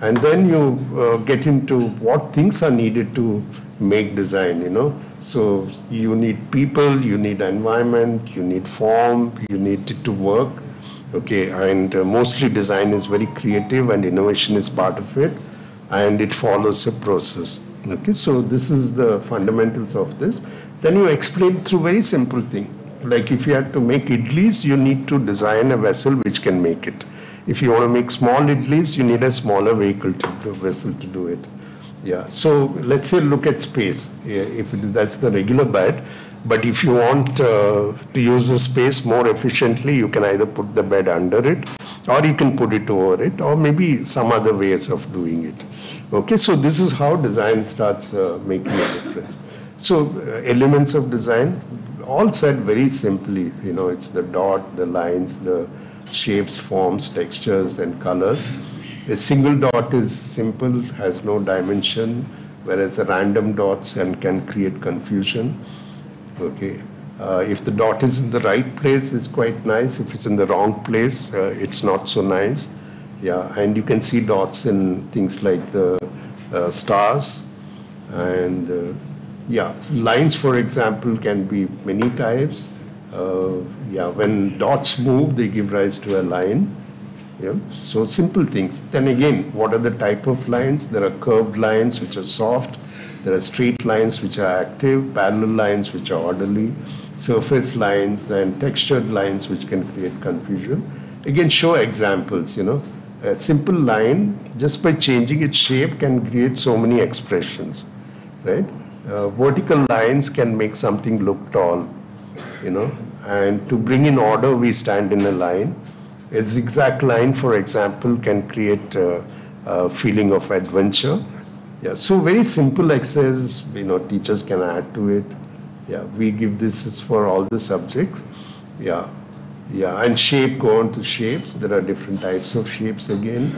And then you uh, get into what things are needed to make design, you know. So you need people, you need environment, you need form, you need it to work okay and uh, mostly design is very creative and innovation is part of it and it follows a process. Okay so this is the fundamentals of this. Then you explain through very simple thing. Like if you had to make idlis you need to design a vessel which can make it. If you want to make small idlis you need a smaller vehicle to do, vessel to do it. Yeah so let's say look at space. If it, that's the regular bed but if you want uh, to use the space more efficiently, you can either put the bed under it or you can put it over it or maybe some other ways of doing it. Okay, so this is how design starts uh, making a difference. So uh, elements of design, all said very simply, you know, it's the dot, the lines, the shapes, forms, textures and colors. A single dot is simple, has no dimension, whereas random dots and can create confusion. Okay. Uh, if the dot is in the right place, it's quite nice. If it's in the wrong place, uh, it's not so nice. Yeah, and you can see dots in things like the uh, stars. And uh, yeah, lines, for example, can be many types. Uh, yeah, when dots move, they give rise to a line. Yeah, so simple things. Then again, what are the type of lines? There are curved lines which are soft there are straight lines which are active, parallel lines which are orderly, surface lines and textured lines which can create confusion. Again, show examples, you know. A simple line, just by changing its shape, can create so many expressions, right? Uh, vertical lines can make something look tall, you know. And to bring in order, we stand in a line. A zigzag line, for example, can create a, a feeling of adventure yeah, so very simple exercises, you know, teachers can add to it. Yeah, we give this is for all the subjects. Yeah, yeah, and shape go on to shapes. There are different types of shapes again.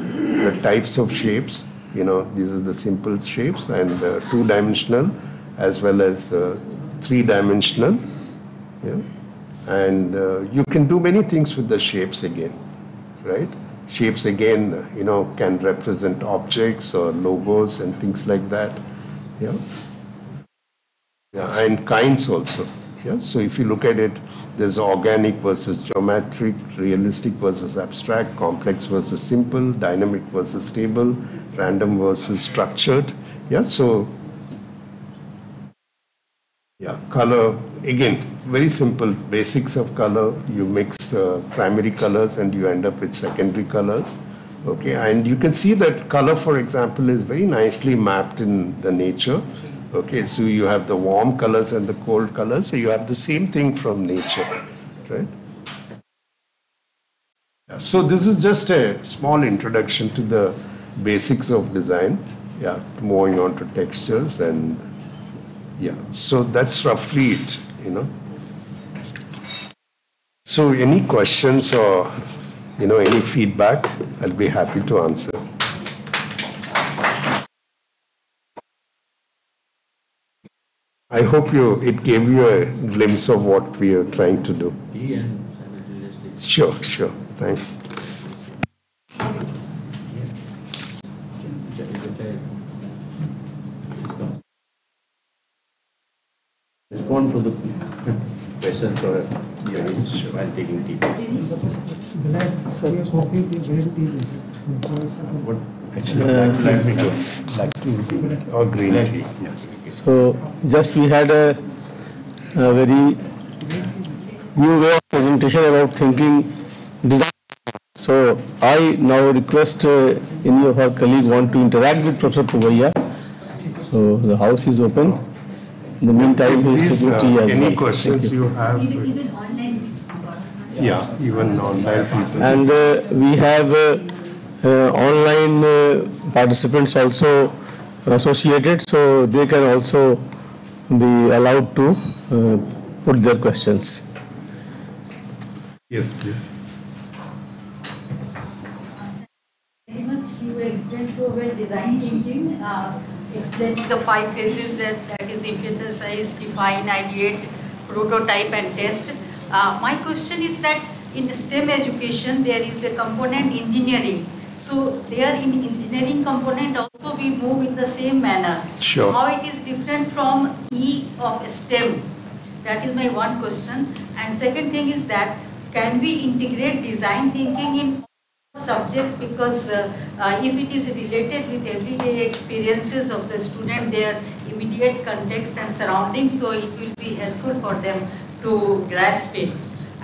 The types of shapes, you know, these are the simple shapes and uh, two-dimensional as well as uh, three-dimensional. Yeah, and uh, you can do many things with the shapes again, right? Shapes again, you know, can represent objects or logos and things like that. Yeah. Yeah, and kinds also. Yeah. So if you look at it, there's organic versus geometric, realistic versus abstract, complex versus simple, dynamic versus stable, random versus structured. Yeah. So yeah, color, again, very simple basics of color. You mix uh, primary colors and you end up with secondary colors. Okay, and you can see that color, for example, is very nicely mapped in the nature. Okay, so you have the warm colors and the cold colors, so you have the same thing from nature, right? Yeah, so this is just a small introduction to the basics of design. Yeah, moving on to textures and yeah, so that's roughly it, you know. So any questions or, you know, any feedback, I'll be happy to answer. I hope you it gave you a glimpse of what we are trying to do. Sure, sure. Thanks. Taking tea. What? Actually, black tea. Black tea or green tea, yes. So just we had a, a very new way of presentation about thinking design. So I now request uh, any of our colleagues want to interact with Professor Poovaiah. So the house is open. In the meantime, he is Please, taking uh, tea as well. any questions you. you have? Even, even online. Yeah, even online people. And uh, we have uh, uh, online uh, participants also associated, so they can also be allowed to uh, put their questions. Yes, please. Very much you explained so well design thinking, uh, explaining the five phases that, that is empathize, define, ideate, prototype and test. Uh, my question is that in STEM education there is a component engineering. So there in engineering component also we move in the same manner. Sure. So how it is different from E of STEM? That is my one question. And second thing is that can we integrate design thinking in subject because uh, uh, if it is related with everyday experiences of the student, their immediate context and surroundings, so it will be helpful for them to grasp it.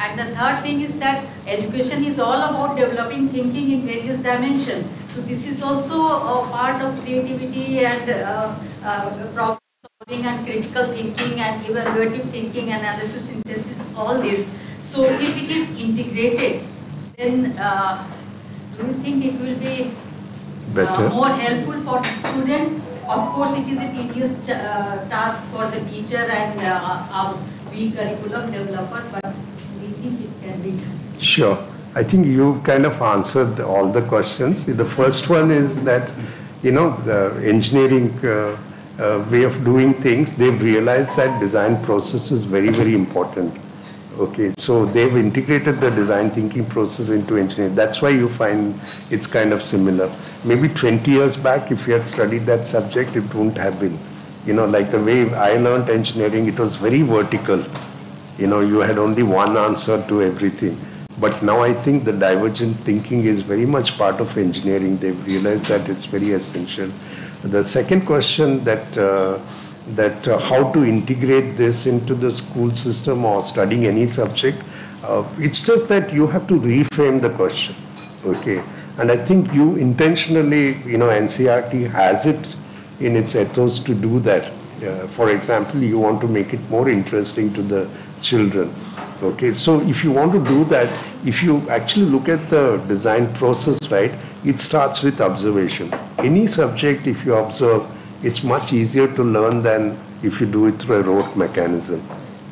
And the third thing is that education is all about developing thinking in various dimensions. So this is also a part of creativity and uh, uh, problem solving and critical thinking and evaluative thinking, analysis, synthesis, all this. So if it is integrated, then uh, do you think it will be uh, more helpful for the student? Of course, it is a tedious uh, task for the teacher and uh, curriculum developer, but we think it can be done. Sure. I think you kind of answered all the questions. The first one is that, you know, the engineering uh, uh, way of doing things, they've realized that design process is very, very important. Okay, so they've integrated the design thinking process into engineering. That's why you find it's kind of similar. Maybe 20 years back, if you had studied that subject, it wouldn't have been. You know, like the way I learned engineering, it was very vertical. You know, you had only one answer to everything. But now I think the divergent thinking is very much part of engineering. They've realized that it's very essential. The second question that uh, that uh, how to integrate this into the school system or studying any subject, uh, it's just that you have to reframe the question. Okay, and I think you intentionally, you know, NCERT has it in its ethos to do that. Uh, for example, you want to make it more interesting to the children. Okay, so if you want to do that, if you actually look at the design process, right, it starts with observation. Any subject, if you observe, it's much easier to learn than if you do it through a rote mechanism.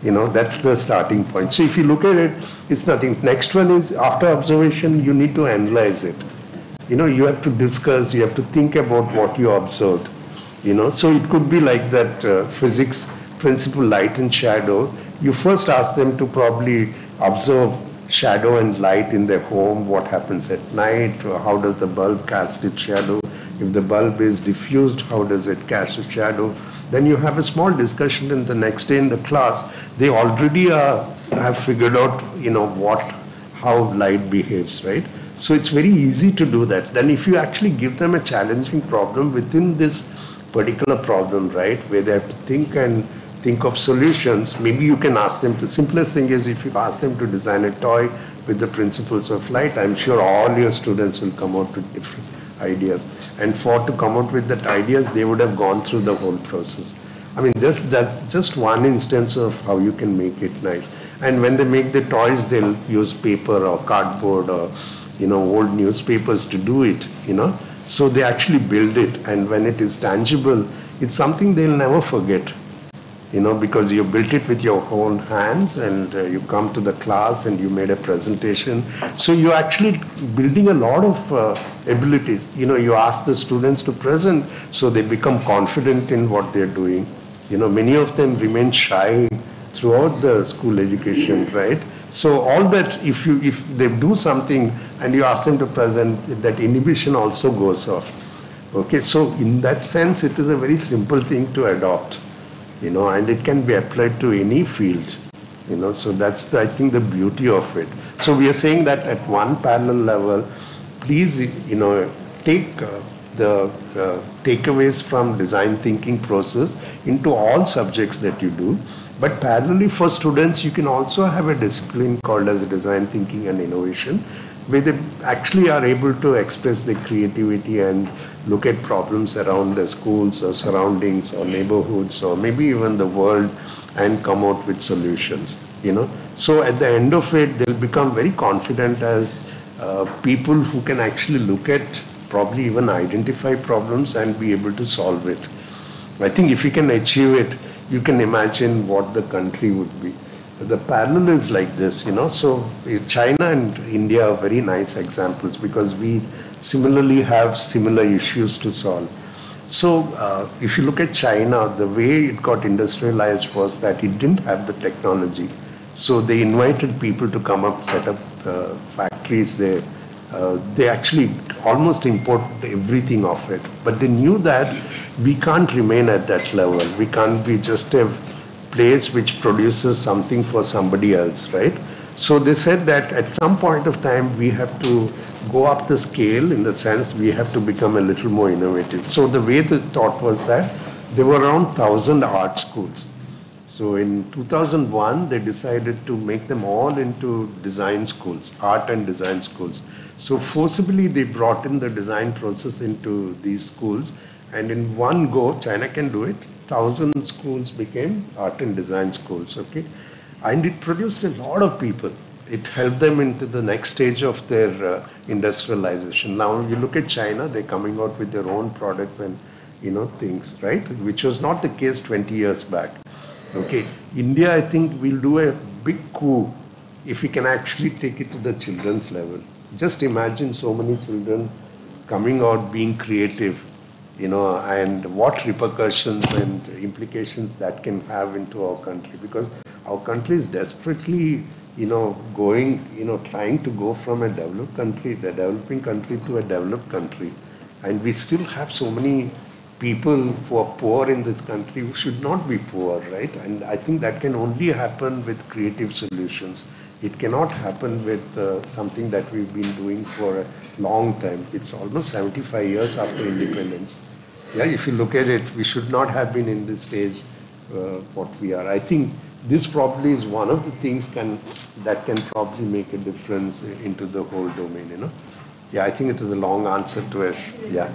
You know, that's the starting point. So if you look at it, it's nothing. Next one is after observation, you need to analyze it. You know, you have to discuss, you have to think about what you observed. You know, so it could be like that uh, physics principle, light and shadow. You first ask them to probably observe shadow and light in their home, what happens at night, how does the bulb cast its shadow. If the bulb is diffused, how does it cast a shadow? Then you have a small discussion in the next day in the class. They already uh, have figured out, you know, what, how light behaves, right? So it's very easy to do that. Then if you actually give them a challenging problem within this particular problem, right, where they have to think and think of solutions, maybe you can ask them, the simplest thing is if you ask them to design a toy with the principles of light, I'm sure all your students will come out with different ideas. And for to come out with that ideas, they would have gone through the whole process. I mean, just that's just one instance of how you can make it nice. And when they make the toys, they'll use paper or cardboard or you know old newspapers to do it. You know, so they actually build it, and when it is tangible, it's something they'll never forget. You know, because you built it with your own hands, and uh, you come to the class and you made a presentation. So you're actually building a lot of uh, abilities. You know, you ask the students to present, so they become confident in what they're doing You know, many of them remain shy throughout the school education, right? So all that, if you if they do something and you ask them to present, that inhibition also goes off. Okay, so in that sense, it is a very simple thing to adopt, you know, and it can be applied to any field, you know. So that's the, I think the beauty of it. So we are saying that at one parallel level, please, you know, take uh, the uh, takeaways from design thinking process into all subjects that you do. But parallelly for students, you can also have a discipline called as design thinking and innovation, where they actually are able to express their creativity and look at problems around the schools or surroundings or neighborhoods or maybe even the world and come out with solutions, you know. So at the end of it, they'll become very confident as uh, people who can actually look at probably even identify problems and be able to solve it. I think if you can achieve it, you can imagine what the country would be. The parallel is like this, you know. So eh, China and India are very nice examples because we similarly have similar issues to solve. So uh, if you look at China, the way it got industrialized was that it didn't have the technology. So they invited people to come up, set up uh, factories there. Uh, they actually almost import everything of it. But they knew that we can't remain at that level. We can't be just a place which produces something for somebody else, right? So they said that at some point of time we have to go up the scale in the sense we have to become a little more innovative. So the way the thought was that there were around 1,000 art schools. So in 2001, they decided to make them all into design schools, art and design schools. So forcibly, they brought in the design process into these schools and in one go, China can do it. Thousand schools became art and design schools, okay? And it produced a lot of people. It helped them into the next stage of their uh, industrialization. Now you look at China, they're coming out with their own products and you know things, right? Which was not the case 20 years back. Okay, India, I think will do a big coup if we can actually take it to the children's level. Just imagine so many children coming out being creative you know, and what repercussions and implications that can have into our country because our country is desperately, you know, going, you know, trying to go from a developed country, the developing country to a developed country. And we still have so many people who are poor in this country who should not be poor, right? And I think that can only happen with creative solutions. It cannot happen with uh, something that we've been doing for a long time. It's almost 75 years after independence. Yeah, if you look at it, we should not have been in this stage uh, what we are. I think this probably is one of the things can that can probably make a difference into the whole domain. You know. Yeah, I think it is a long answer to it. Yeah.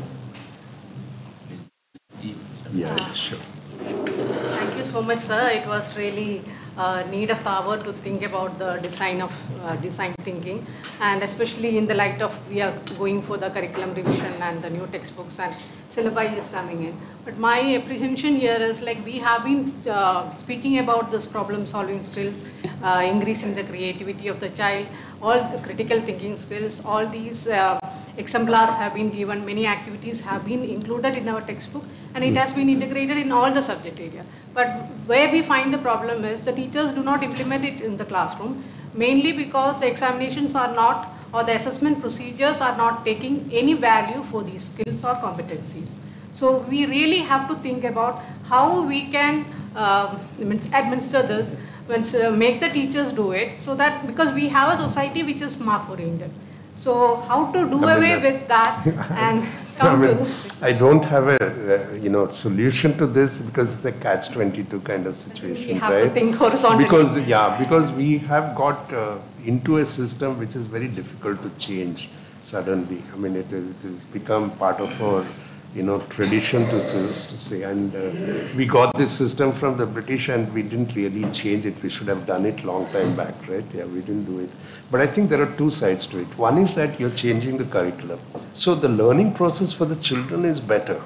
Yeah, sure. Thank you so much, sir. It was really uh, need of the hour to think about the design of uh, design thinking, and especially in the light of we are going for the curriculum revision and the new textbooks and syllabi is coming in. But my apprehension here is like we have been uh, speaking about this problem solving skills, uh, increasing the creativity of the child, all the critical thinking skills, all these uh, exemplars have been given, many activities have been included in our textbook and it has been integrated in all the subject area. But where we find the problem is the teachers do not implement it in the classroom, mainly because the examinations are not or the assessment procedures are not taking any value for these skills or competencies. So we really have to think about how we can uh, administer this, uh, make the teachers do it, so that because we have a society which is mark oriented. So how to do I away with that [laughs] and come I mean, to this? I don't have a, you know solution to this because it's a catch-22 kind of situation, we have right? To think horizontally. Because yeah, because we have got uh, into a system which is very difficult to change suddenly. I mean, it, it has become part of our you know, tradition to, to say. And uh, we got this system from the British and we didn't really change it. We should have done it long time back, right? Yeah, we didn't do it. But I think there are two sides to it. One is that you're changing the curriculum. So the learning process for the children is better,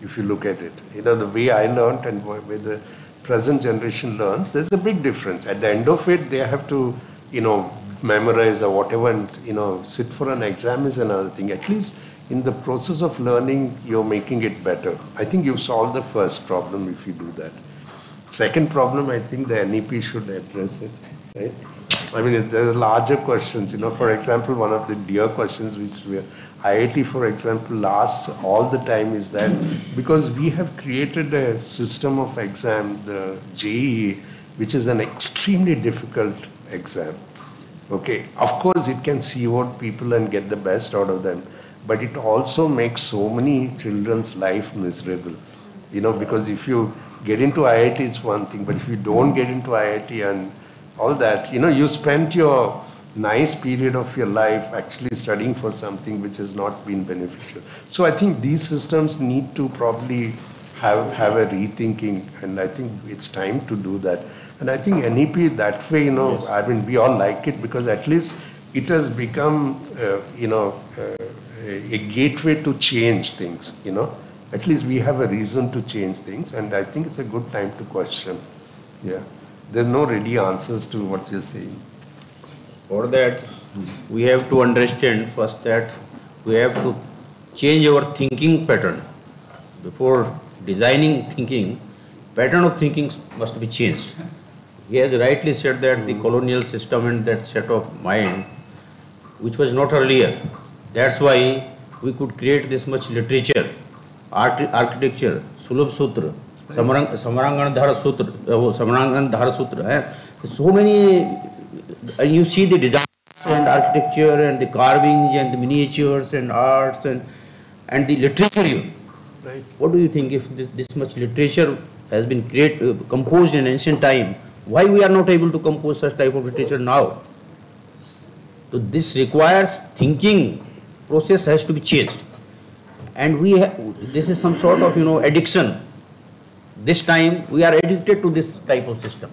if you look at it. You know, the way I learned and where the present generation learns, there's a big difference. At the end of it, they have to, you know, memorize or whatever and, you know, sit for an exam is another thing. At least in the process of learning, you're making it better. I think you've solved the first problem if you do that. Second problem, I think the NEP should address it, right? I mean, there are larger questions, you know, for example, one of the dear questions which we IIT, for example, asks all the time is that because we have created a system of exam, the JEE, which is an extremely difficult exam. Okay, of course it can see out people and get the best out of them, but it also makes so many children's life miserable. You know, because if you get into IIT, it's one thing, but if you don't get into IIT and all that, you know, you spent your nice period of your life actually studying for something which has not been beneficial. So I think these systems need to probably have, have a rethinking, and I think it's time to do that. And I think NEP that way, you know, yes. I mean, we all like it because at least it has become, uh, you know, uh, a gateway to change things, you know. At least we have a reason to change things, and I think it's a good time to question. Yeah. There's no ready answers to what you're saying. For that, we have to understand first that we have to change our thinking pattern. Before designing thinking, pattern of thinking must be changed. He has rightly said that the hmm. colonial system and that set of mind, which was not earlier, that's why we could create this much literature, art, architecture, Shulba Sutra, Sutra, Samarangan Dhara Sutra. Eh? So many, and you see the design and architecture and the carvings and the miniatures and arts and, and the literature even. Right. What do you think if this, this much literature has been create, uh, composed in ancient time, why we are not able to compose such type of literature now? So this requires thinking process has to be changed. And we this is some sort of, you know, addiction. This time we are addicted to this type of system.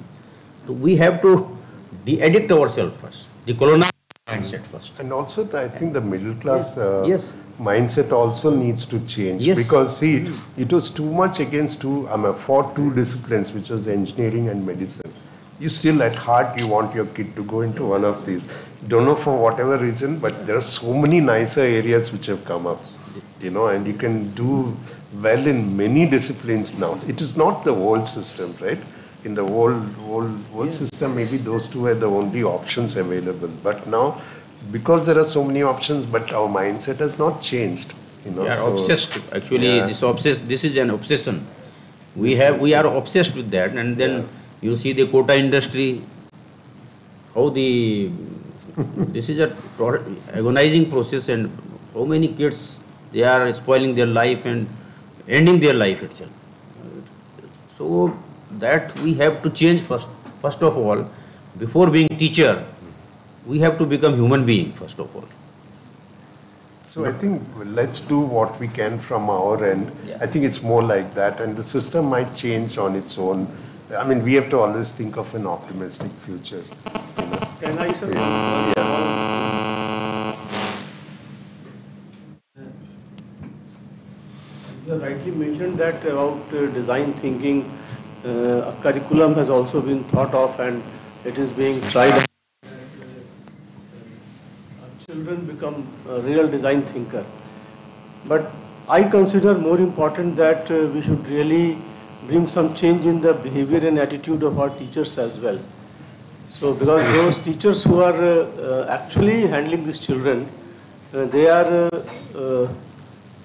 So we have to de-addict ourselves first, decolonize mindset first. And also I think the middle class uh, yes. mindset also needs to change. Yes. Because see, it was too much against two, I mean, for two disciplines, which was engineering and medicine you still at heart you want your kid to go into one of these. Don't know for whatever reason, but there are so many nicer areas which have come up, you know, and you can do well in many disciplines now. It is not the old system, right? In the old old old yeah. system, maybe those two were the only options available. But now, because there are so many options, but our mindset has not changed. You know, we are so, obsessed. Actually, yeah. this obsess. This is an obsession. We have. We are obsessed with that, and then. Yeah you see the Kota industry, how the, [laughs] this is a agonizing process and how many kids, they are spoiling their life and ending their life itself. So that we have to change first, first of all, before being teacher, we have to become human being first of all. So I think let's do what we can from our end. Yeah. I think it's more like that, and the system might change on its own I mean, we have to always think of an optimistic future. You know? Can I, sir? Yeah. You rightly mentioned that about uh, design thinking, uh, a curriculum has also been thought of and it is being tried. Children become a real design thinker. But I consider more important that uh, we should really bring some change in the behavior and attitude of our teachers as well. So because those [coughs] teachers who are uh, uh, actually handling these children, uh, they are uh,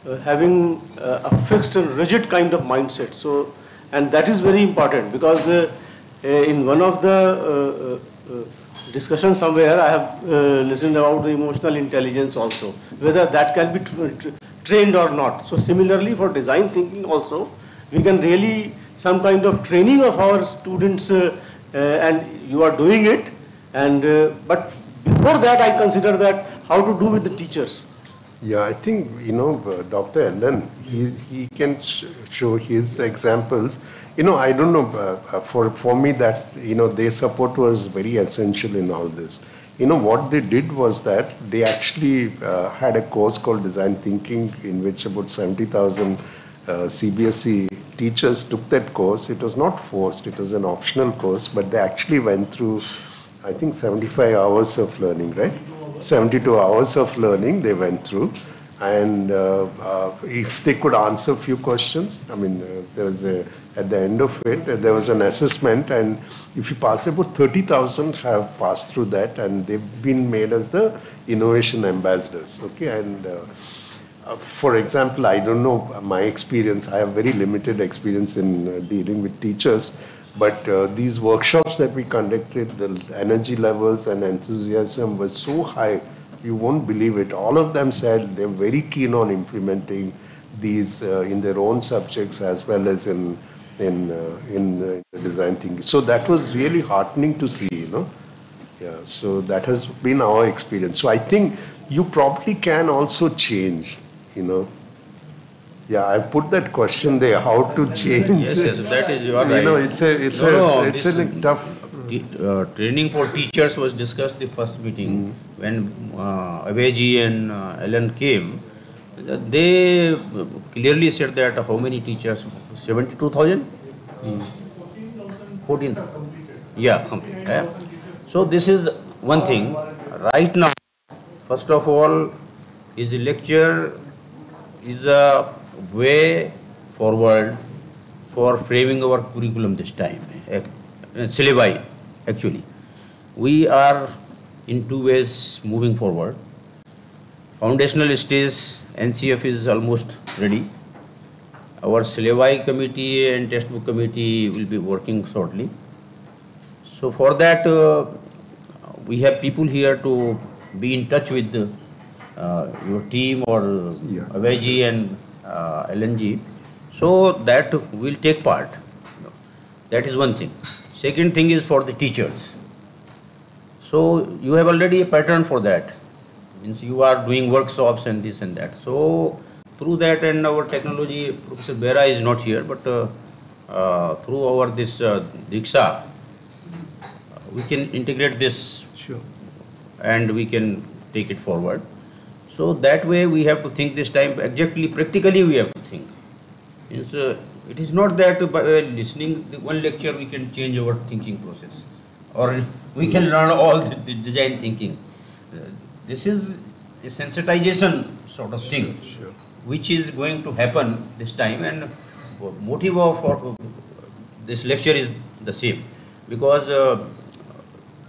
Uh, having uh, a fixed and rigid kind of mindset. So, and that is very important because uh, in one of the discussions somewhere I have listened about the emotional intelligence also, whether that can be trained or not. So similarly for design thinking also, we can really some kind of training of our students uh, uh, and you are doing it and uh, but before that I consider that how to do with the teachers. Yeah, I think, you know, uh, Dr. Ellen, he, he can sh show his examples. You know, I don't know, uh, for, for me that, you know, their support was very essential in all this. You know, what they did was that they actually uh, had a course called Design Thinking in which about 70,000 uh, CBSE teachers took that course. It was not forced, it was an optional course, but they actually went through, I think, 75 hours of learning, right? 72 hours of learning they went through. And uh, uh, if they could answer a few questions, I mean, uh, there was a, at the end of it, uh, there was an assessment, and if you pass, about 30,000 have passed through that, and they've been made as the innovation ambassadors. Okay, and uh, uh, for example, I don't know my experience. I have very limited experience in dealing with teachers, but uh, these workshops that we conducted, the energy levels and enthusiasm was so high you won't believe it. All of them said they're very keen on implementing these uh, in their own subjects as well as in in uh, in design thinking. So that was really heartening to see, you know. Yeah. So that has been our experience. So I think you probably can also change, you know. Yeah, I put that question there, how to change. Yes, yes, that is, you are right. [laughs] You know, it's a, it's No, a, no, it's a tough. uh, training for teachers was discussed the first meeting when uh, Aveji and uh, Ellen came. They clearly said that how many teachers? 72,000? 14. Yeah, complete. yeah. So this is one thing. Right now, first of all, is the lecture is a way forward for framing our curriculum this time, syllabi actually. We are in two ways moving forward. Foundational stage, NCF is almost ready. Our syllabi committee and textbook committee will be working shortly. So for that, uh, we have people here to be in touch with uh, your team or Yeah. Aveji and uh, LNG, so that will take part. That is one thing. Second thing is for the teachers. So you have already a pattern for that. Means you are doing workshops and this and that. So through that and our technology, Professor Bera is not here, but uh, uh, through our this uh, Diksha, we can integrate this Sure. and we can take it forward. So that way we have to think this time exactly, practically we have to think. Means, uh, it is not that by uh, listening the one lecture we can change our thinking process or we can learn all the, the design thinking. Uh, This is a sensitization sort of thing Sure. which is going to happen this time and motive of for this lecture is the same because uh,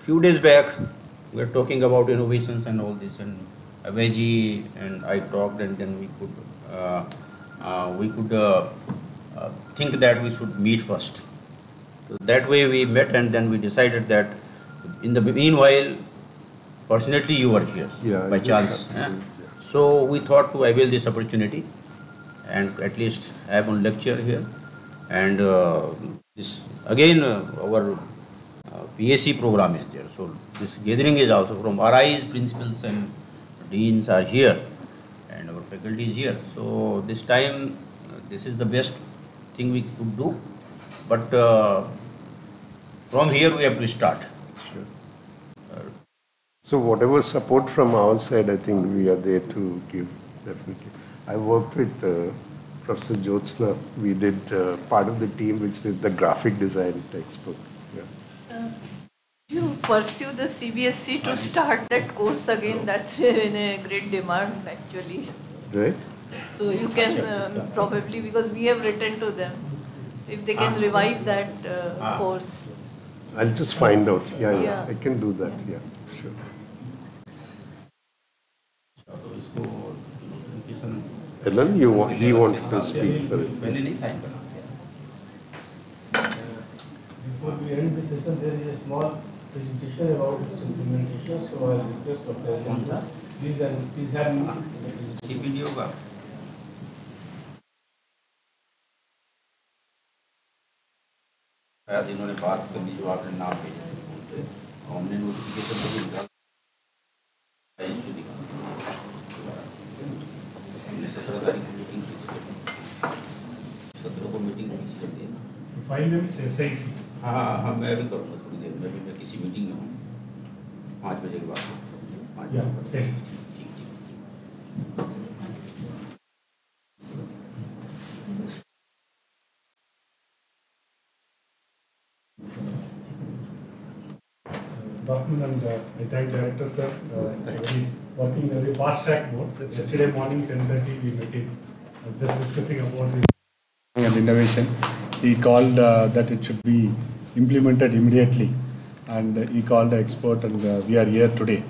few days back we were talking about innovations and all this and Aveji and I talked and then we could uh, uh, we could uh, uh, think that we should meet first. So that way we met and then we decided that in the meanwhile fortunately you were here Yeah, by chance. yeah. So we thought to avail this opportunity and at least have one lecture here. And uh, this again uh, our uh, PAC program is there. So this gathering is also from RIs, principals and deans are here and our faculty is here. So this time this is the best thing we could do. But uh, from here we have to start. So whatever support from our side, I think we are there to give, definitely. I worked with uh, Professor Jyotsna. We did uh, part of the team which did the graphic design textbook. You pursue the CBSC to start that course again, that's in a great demand actually. Right. So you can um, probably, because we have written to them, if they can ah. revive that uh, ah. course. I'll just find out. Yeah, yeah, yeah, I can do that. Yeah, sure. Ellen, you want, he wanted to speak. Before we end the session, there is a small presentation about its implementation, so I request Dr. Alan to please, and please have me. CPD होगा शायद इन्होंने पास कर ली जो आपने नाम भेजा पे हमने नोटिफिकेशन तो निकाल इसको दिखा हमने सत्रह तारीख को मीटिंग फिक्स कर दी। सत्रह को मीटिंग फिक्स कर दी फ़ाइल में भी एस आई सी। हाँ हाँ हाँ मैं भी करूँगा थोड़ी देर में भी मैं किसी मीटिंग में हूँ पाँच बजे के बाद पाँच afternoon, and uh, I thank Director Sir, uh, very working in a very fast track mode. Yesterday morning, 10:30, we met him, uh, just discussing about the and innovation. He called uh, that it should be implemented immediately, and he called the expert, and uh, we are here today.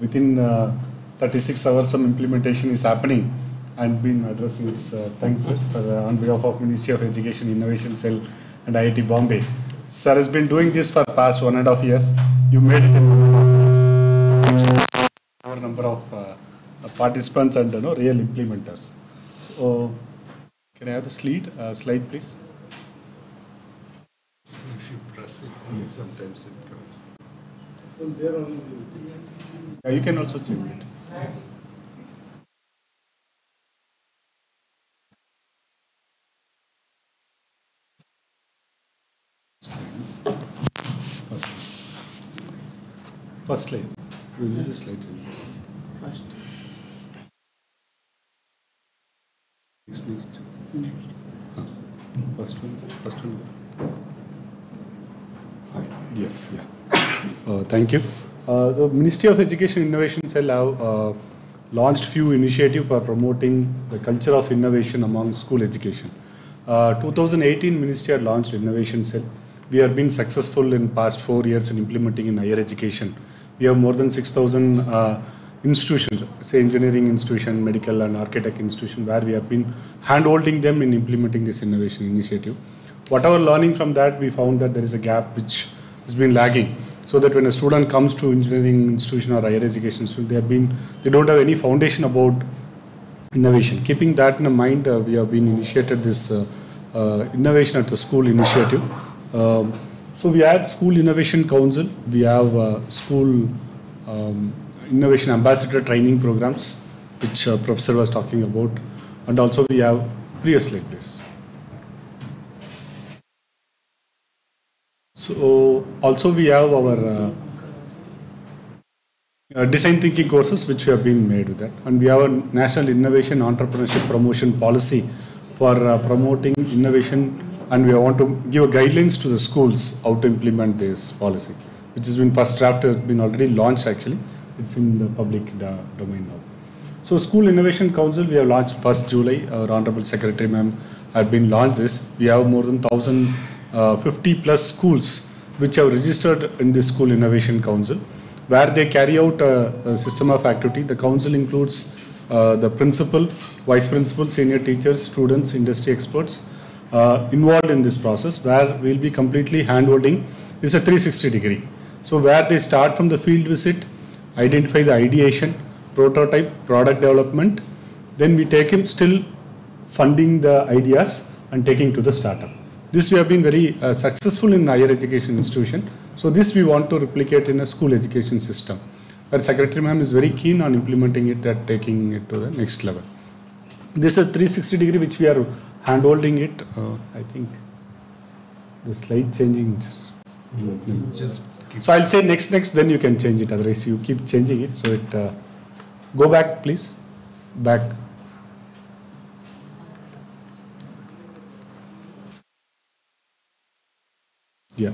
Within uh, 36 hours, some implementation is happening, and been addressing its uh, thanks for, uh, on behalf of Ministry of Education Innovation Cell and IIT Bombay. Sir has been doing this for past one and a half years. You made it a number of uh, participants and you know, real implementers. So, can I have the slide, slide please? If you press it, sometimes it comes. Yeah, you can also change it. First, first slide. This is slide. Next, next. Huh. First one, first one. Yes, yeah. [coughs] Uh, Thank you. Uh, The Ministry of Education Innovation Cell have uh, launched few initiatives for promoting the culture of innovation among school education. Uh, 2018 Ministry had launched Innovation Cell. We have been successful in past four years in implementing in higher education. We have more than 6,000 uh, institutions, say engineering institution, medical and architect institution, where we have been hand-holding them in implementing this innovation initiative. Whatever learning from that, we found that there is a gap which has been lagging. So that when a student comes to engineering institution or higher education institution, they have been, they don't have any foundation about innovation. Keeping that in mind, uh, we have been initiated this uh, uh, innovation at the school initiative. Um, so we had school innovation council. We have uh, school um, innovation ambassador training programs, which uh, professor was talking about, and also we have previous like this. So also we have our uh, uh, design thinking courses which have been made with that. And we have a national innovation entrepreneurship promotion policy for uh, promoting innovation. And we want to give guidelines to the schools how to implement this policy which has been first draft has been already launched actually. It's in the public do- domain now. So school innovation council we have launched first july. Our honorable secretary ma'am had been launched this. We have more than 1050 plus schools which have registered in this school innovation council where they carry out a, a system of activity. The council includes uh, the principal, vice principal, senior teachers, students, industry experts uh, involved in this process where we'll be completely hand-holding. It's a 360 degree. So where they start from the field visit, identify the ideation, prototype, product development, then we take him still funding the ideas and taking to the startup. This we have been very uh, successful in higher education institution. So this we want to replicate in a school education system. But Secretary Ma'am is very keen on implementing it and taking it to the next level. This is 360 degree which we are hand holding it. Uh, I think the slide changing. Just So I'll say next, next, then you can change it. Otherwise, you keep changing it. So it uh, go back, please. Back. Yeah.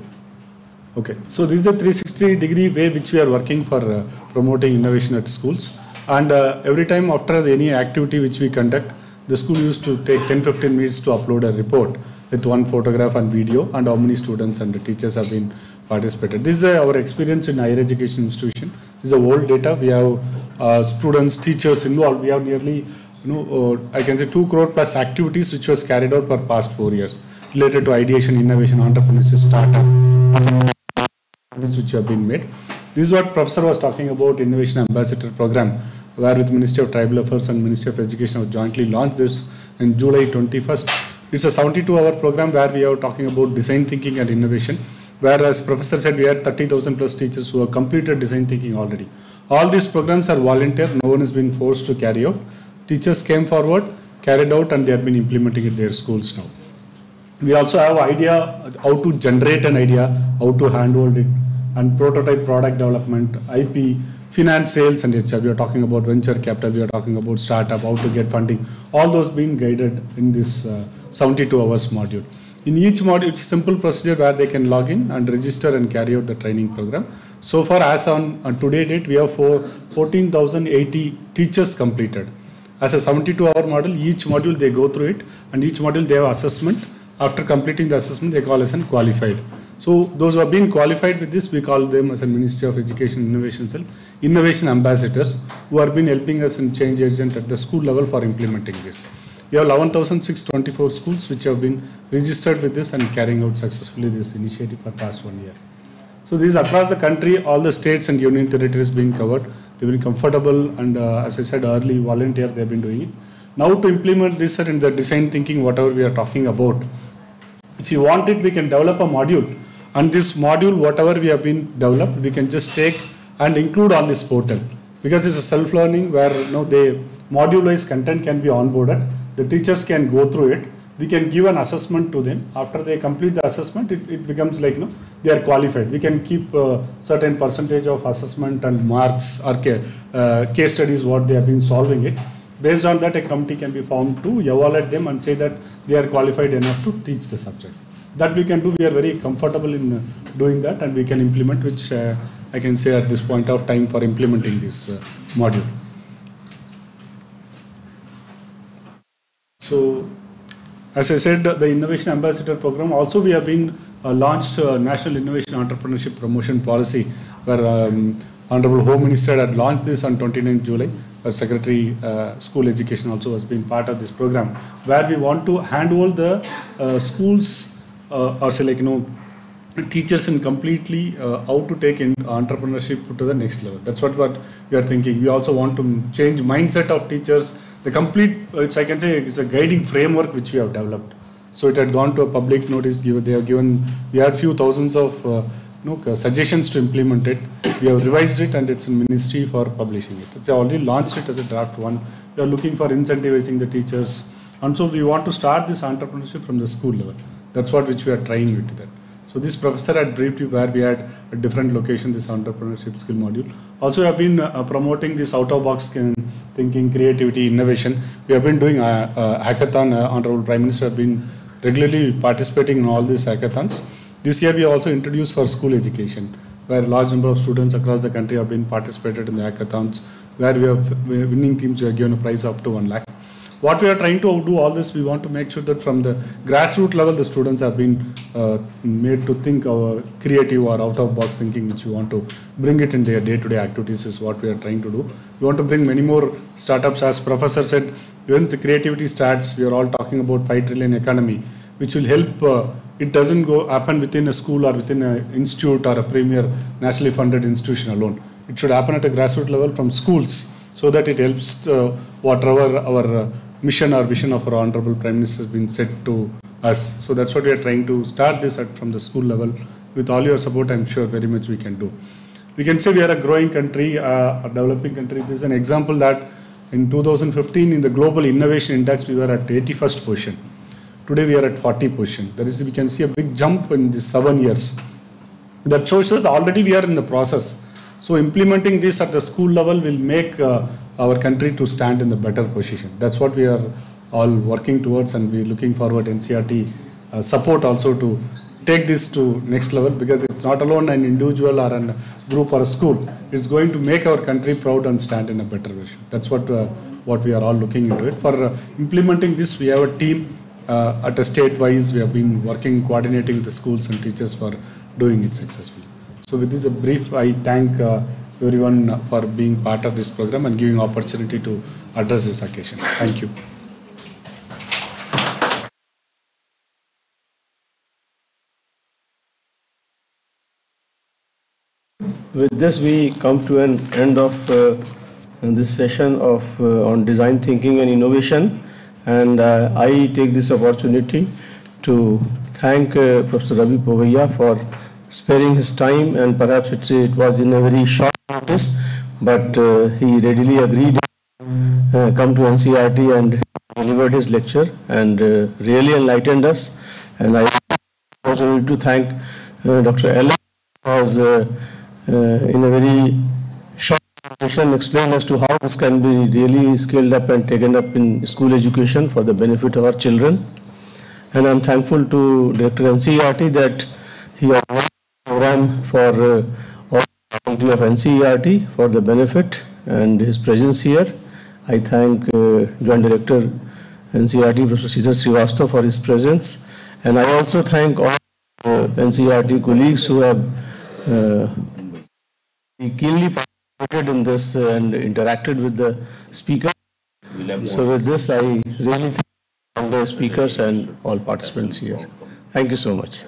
Okay. So this is the 360 degree way which we are working for uh, promoting innovation at schools. And uh, every time after any activity which we conduct, the school used to take 10-15 minutes to upload a report with one photograph and video and how many students and teachers have been participated. This is uh, our experience in higher education institution. This is the old data. We have uh, students, teachers involved. We have nearly, you know, uh, I can say 2 crore plus activities which was carried out for past four years related to ideation, innovation, entrepreneurship, startup, which have been made. This is what Professor was talking about Innovation Ambassador Program, where with Ministry of Tribal Affairs and Ministry of Education have jointly launched this in July 21st. It's a 72-hour program where we are talking about design thinking and innovation. Whereas Professor said we had 30,000 plus teachers who have completed design thinking already. All these programs are volunteer. No one is being forced to carry out. Teachers came forward, carried out, and they have been implementing it in their schools now. We also have idea how to generate an idea, how to handhold it, and prototype product development, IP, finance, sales, and HR. We are talking about venture capital. We are talking about startup, how to get funding. All those being guided in this uh, 72 hours module. In each module, it's a simple procedure where they can log in and register and carry out the training program. So far, as on, on today date, we have four, 14,080 teachers completed. As a 72-hour model, each module they go through it, and each module they have assessment. After completing the assessment, they call us an qualified. So those who are being qualified with this, we call them as a Ministry of Education Innovation Cell, innovation ambassadors, who have been helping us in change agent at the school level for implementing this. We have 11,624 schools which have been registered with this and carrying out successfully this initiative for past one year. So these across the country, all the states and union territories being covered. They've been comfortable and uh, as I said early, volunteer they've been doing it. Now to implement this in the design thinking, whatever we are talking about, if you want it, we can develop a module. And this module, whatever we have been developed, we can just take and include on this portal. Because it's a self-learning where you know, the module-wise content can be onboarded. The teachers can go through it. We can give an assessment to them. After they complete the assessment, it, it becomes like, you know, they are qualified. We can keep a certain percentage of assessment and marks or uh, case studies what they have been solving it. Based on that, a committee can be formed to evaluate them and say that they are qualified enough to teach the subject. That we can do. We are very comfortable in uh, doing that, and we can implement, which uh, I can say at this point of time for implementing this uh, module. So, as I said, the Innovation Ambassador Program also we have been uh, launched uh, National Innovation Entrepreneurship Promotion Policy, where um, Honorable Home Minister had launched this on 29th July. Our Secretary uh, School Education also has been part of this program, where we want to handle the uh, schools uh, or say like you know teachers in completely uh, how to take in entrepreneurship to the next level. That's what, what we are thinking. We also want to change mindset of teachers. The complete, it's I can say it's a guiding framework which we have developed. So it had gone to a public notice. Given they have given, we had few thousands of uh, know, suggestions to implement it. We have revised it and it's in ministry for publishing it. It's already launched it as a draft one. We are looking for incentivizing the teachers. And so we want to start this entrepreneurship from the school level. That's what which we are trying with that. So this professor had briefed you where we had a different location, this entrepreneurship skill module. Also, we have been uh, promoting this out-of-box thinking, creativity, innovation. We have been doing a, a hackathon. Uh, Honorable Prime Minister have been regularly participating in all these hackathons. This year, we also introduced for school education, where a large number of students across the country have been participated in the hackathons, where we have winning teams are given a prize up to one lakh. What we are trying to do all this, we want to make sure that from the grassroots level, the students have been uh, made to think our creative or out-of-box thinking, which we want to bring it in their day-to-day activities is what we are trying to do. We want to bring many more startups. As Professor said, when the creativity starts, we are all talking about 5 trillion economy, which will help uh, it doesn't go happen within a school or within an institute or a premier nationally funded institution alone. It should happen at a grassroots level from schools so that it helps uh, whatever our uh, mission or vision of our Honorable Prime Minister has been set to us. So that's what we are trying to start this at from the school level. With all your support, I'm sure very much we can do. We can say we are a growing country, uh, a developing country. This is an example that in 2015 in the Global Innovation Index, we were at 81st position. Today we are at 40 position. There is, we can see a big jump in the seven years. That shows us that already we are in the process. So implementing this at the school level will make uh, our country to stand in the better position. That's what we are all working towards and we're looking forward NCERT uh, support also to take this to next level because it's not alone an individual or a group or a school. It's going to make our country proud and stand in a better position. That's what uh, what we are all looking into it. For uh, implementing this, we have a team uh, at a state wise. We have been working, coordinating the schools and teachers for doing it successfully. So with this a brief, I thank uh, everyone for being part of this program and giving opportunity to address this occasion. Thank you. With this, we come to an end of uh, this session of uh, on design thinking and innovation, and uh, I take this opportunity to thank uh, Professor Ravi Poovaiah for sparing his time, and perhaps it was in a very short notice, but uh, he readily agreed uh, come to NCERT and delivered his lecture and uh, really enlightened us. And I also need to thank uh, Dr. Ellen was in a very presentation explained as to how this can be really scaled up and taken up in school education for the benefit of our children. And I'm thankful to Director NCERT that he organized a program for uh, faculty of NCERT for the benefit and his presence here. I thank uh, Joint Director NCERT, Professor Srivastava for his presence. And I also thank all uh, NCERT colleagues who have uh, keenly in this and interacted with the speaker. So with this, I really thank all the speakers and all participants here. Thank you so much.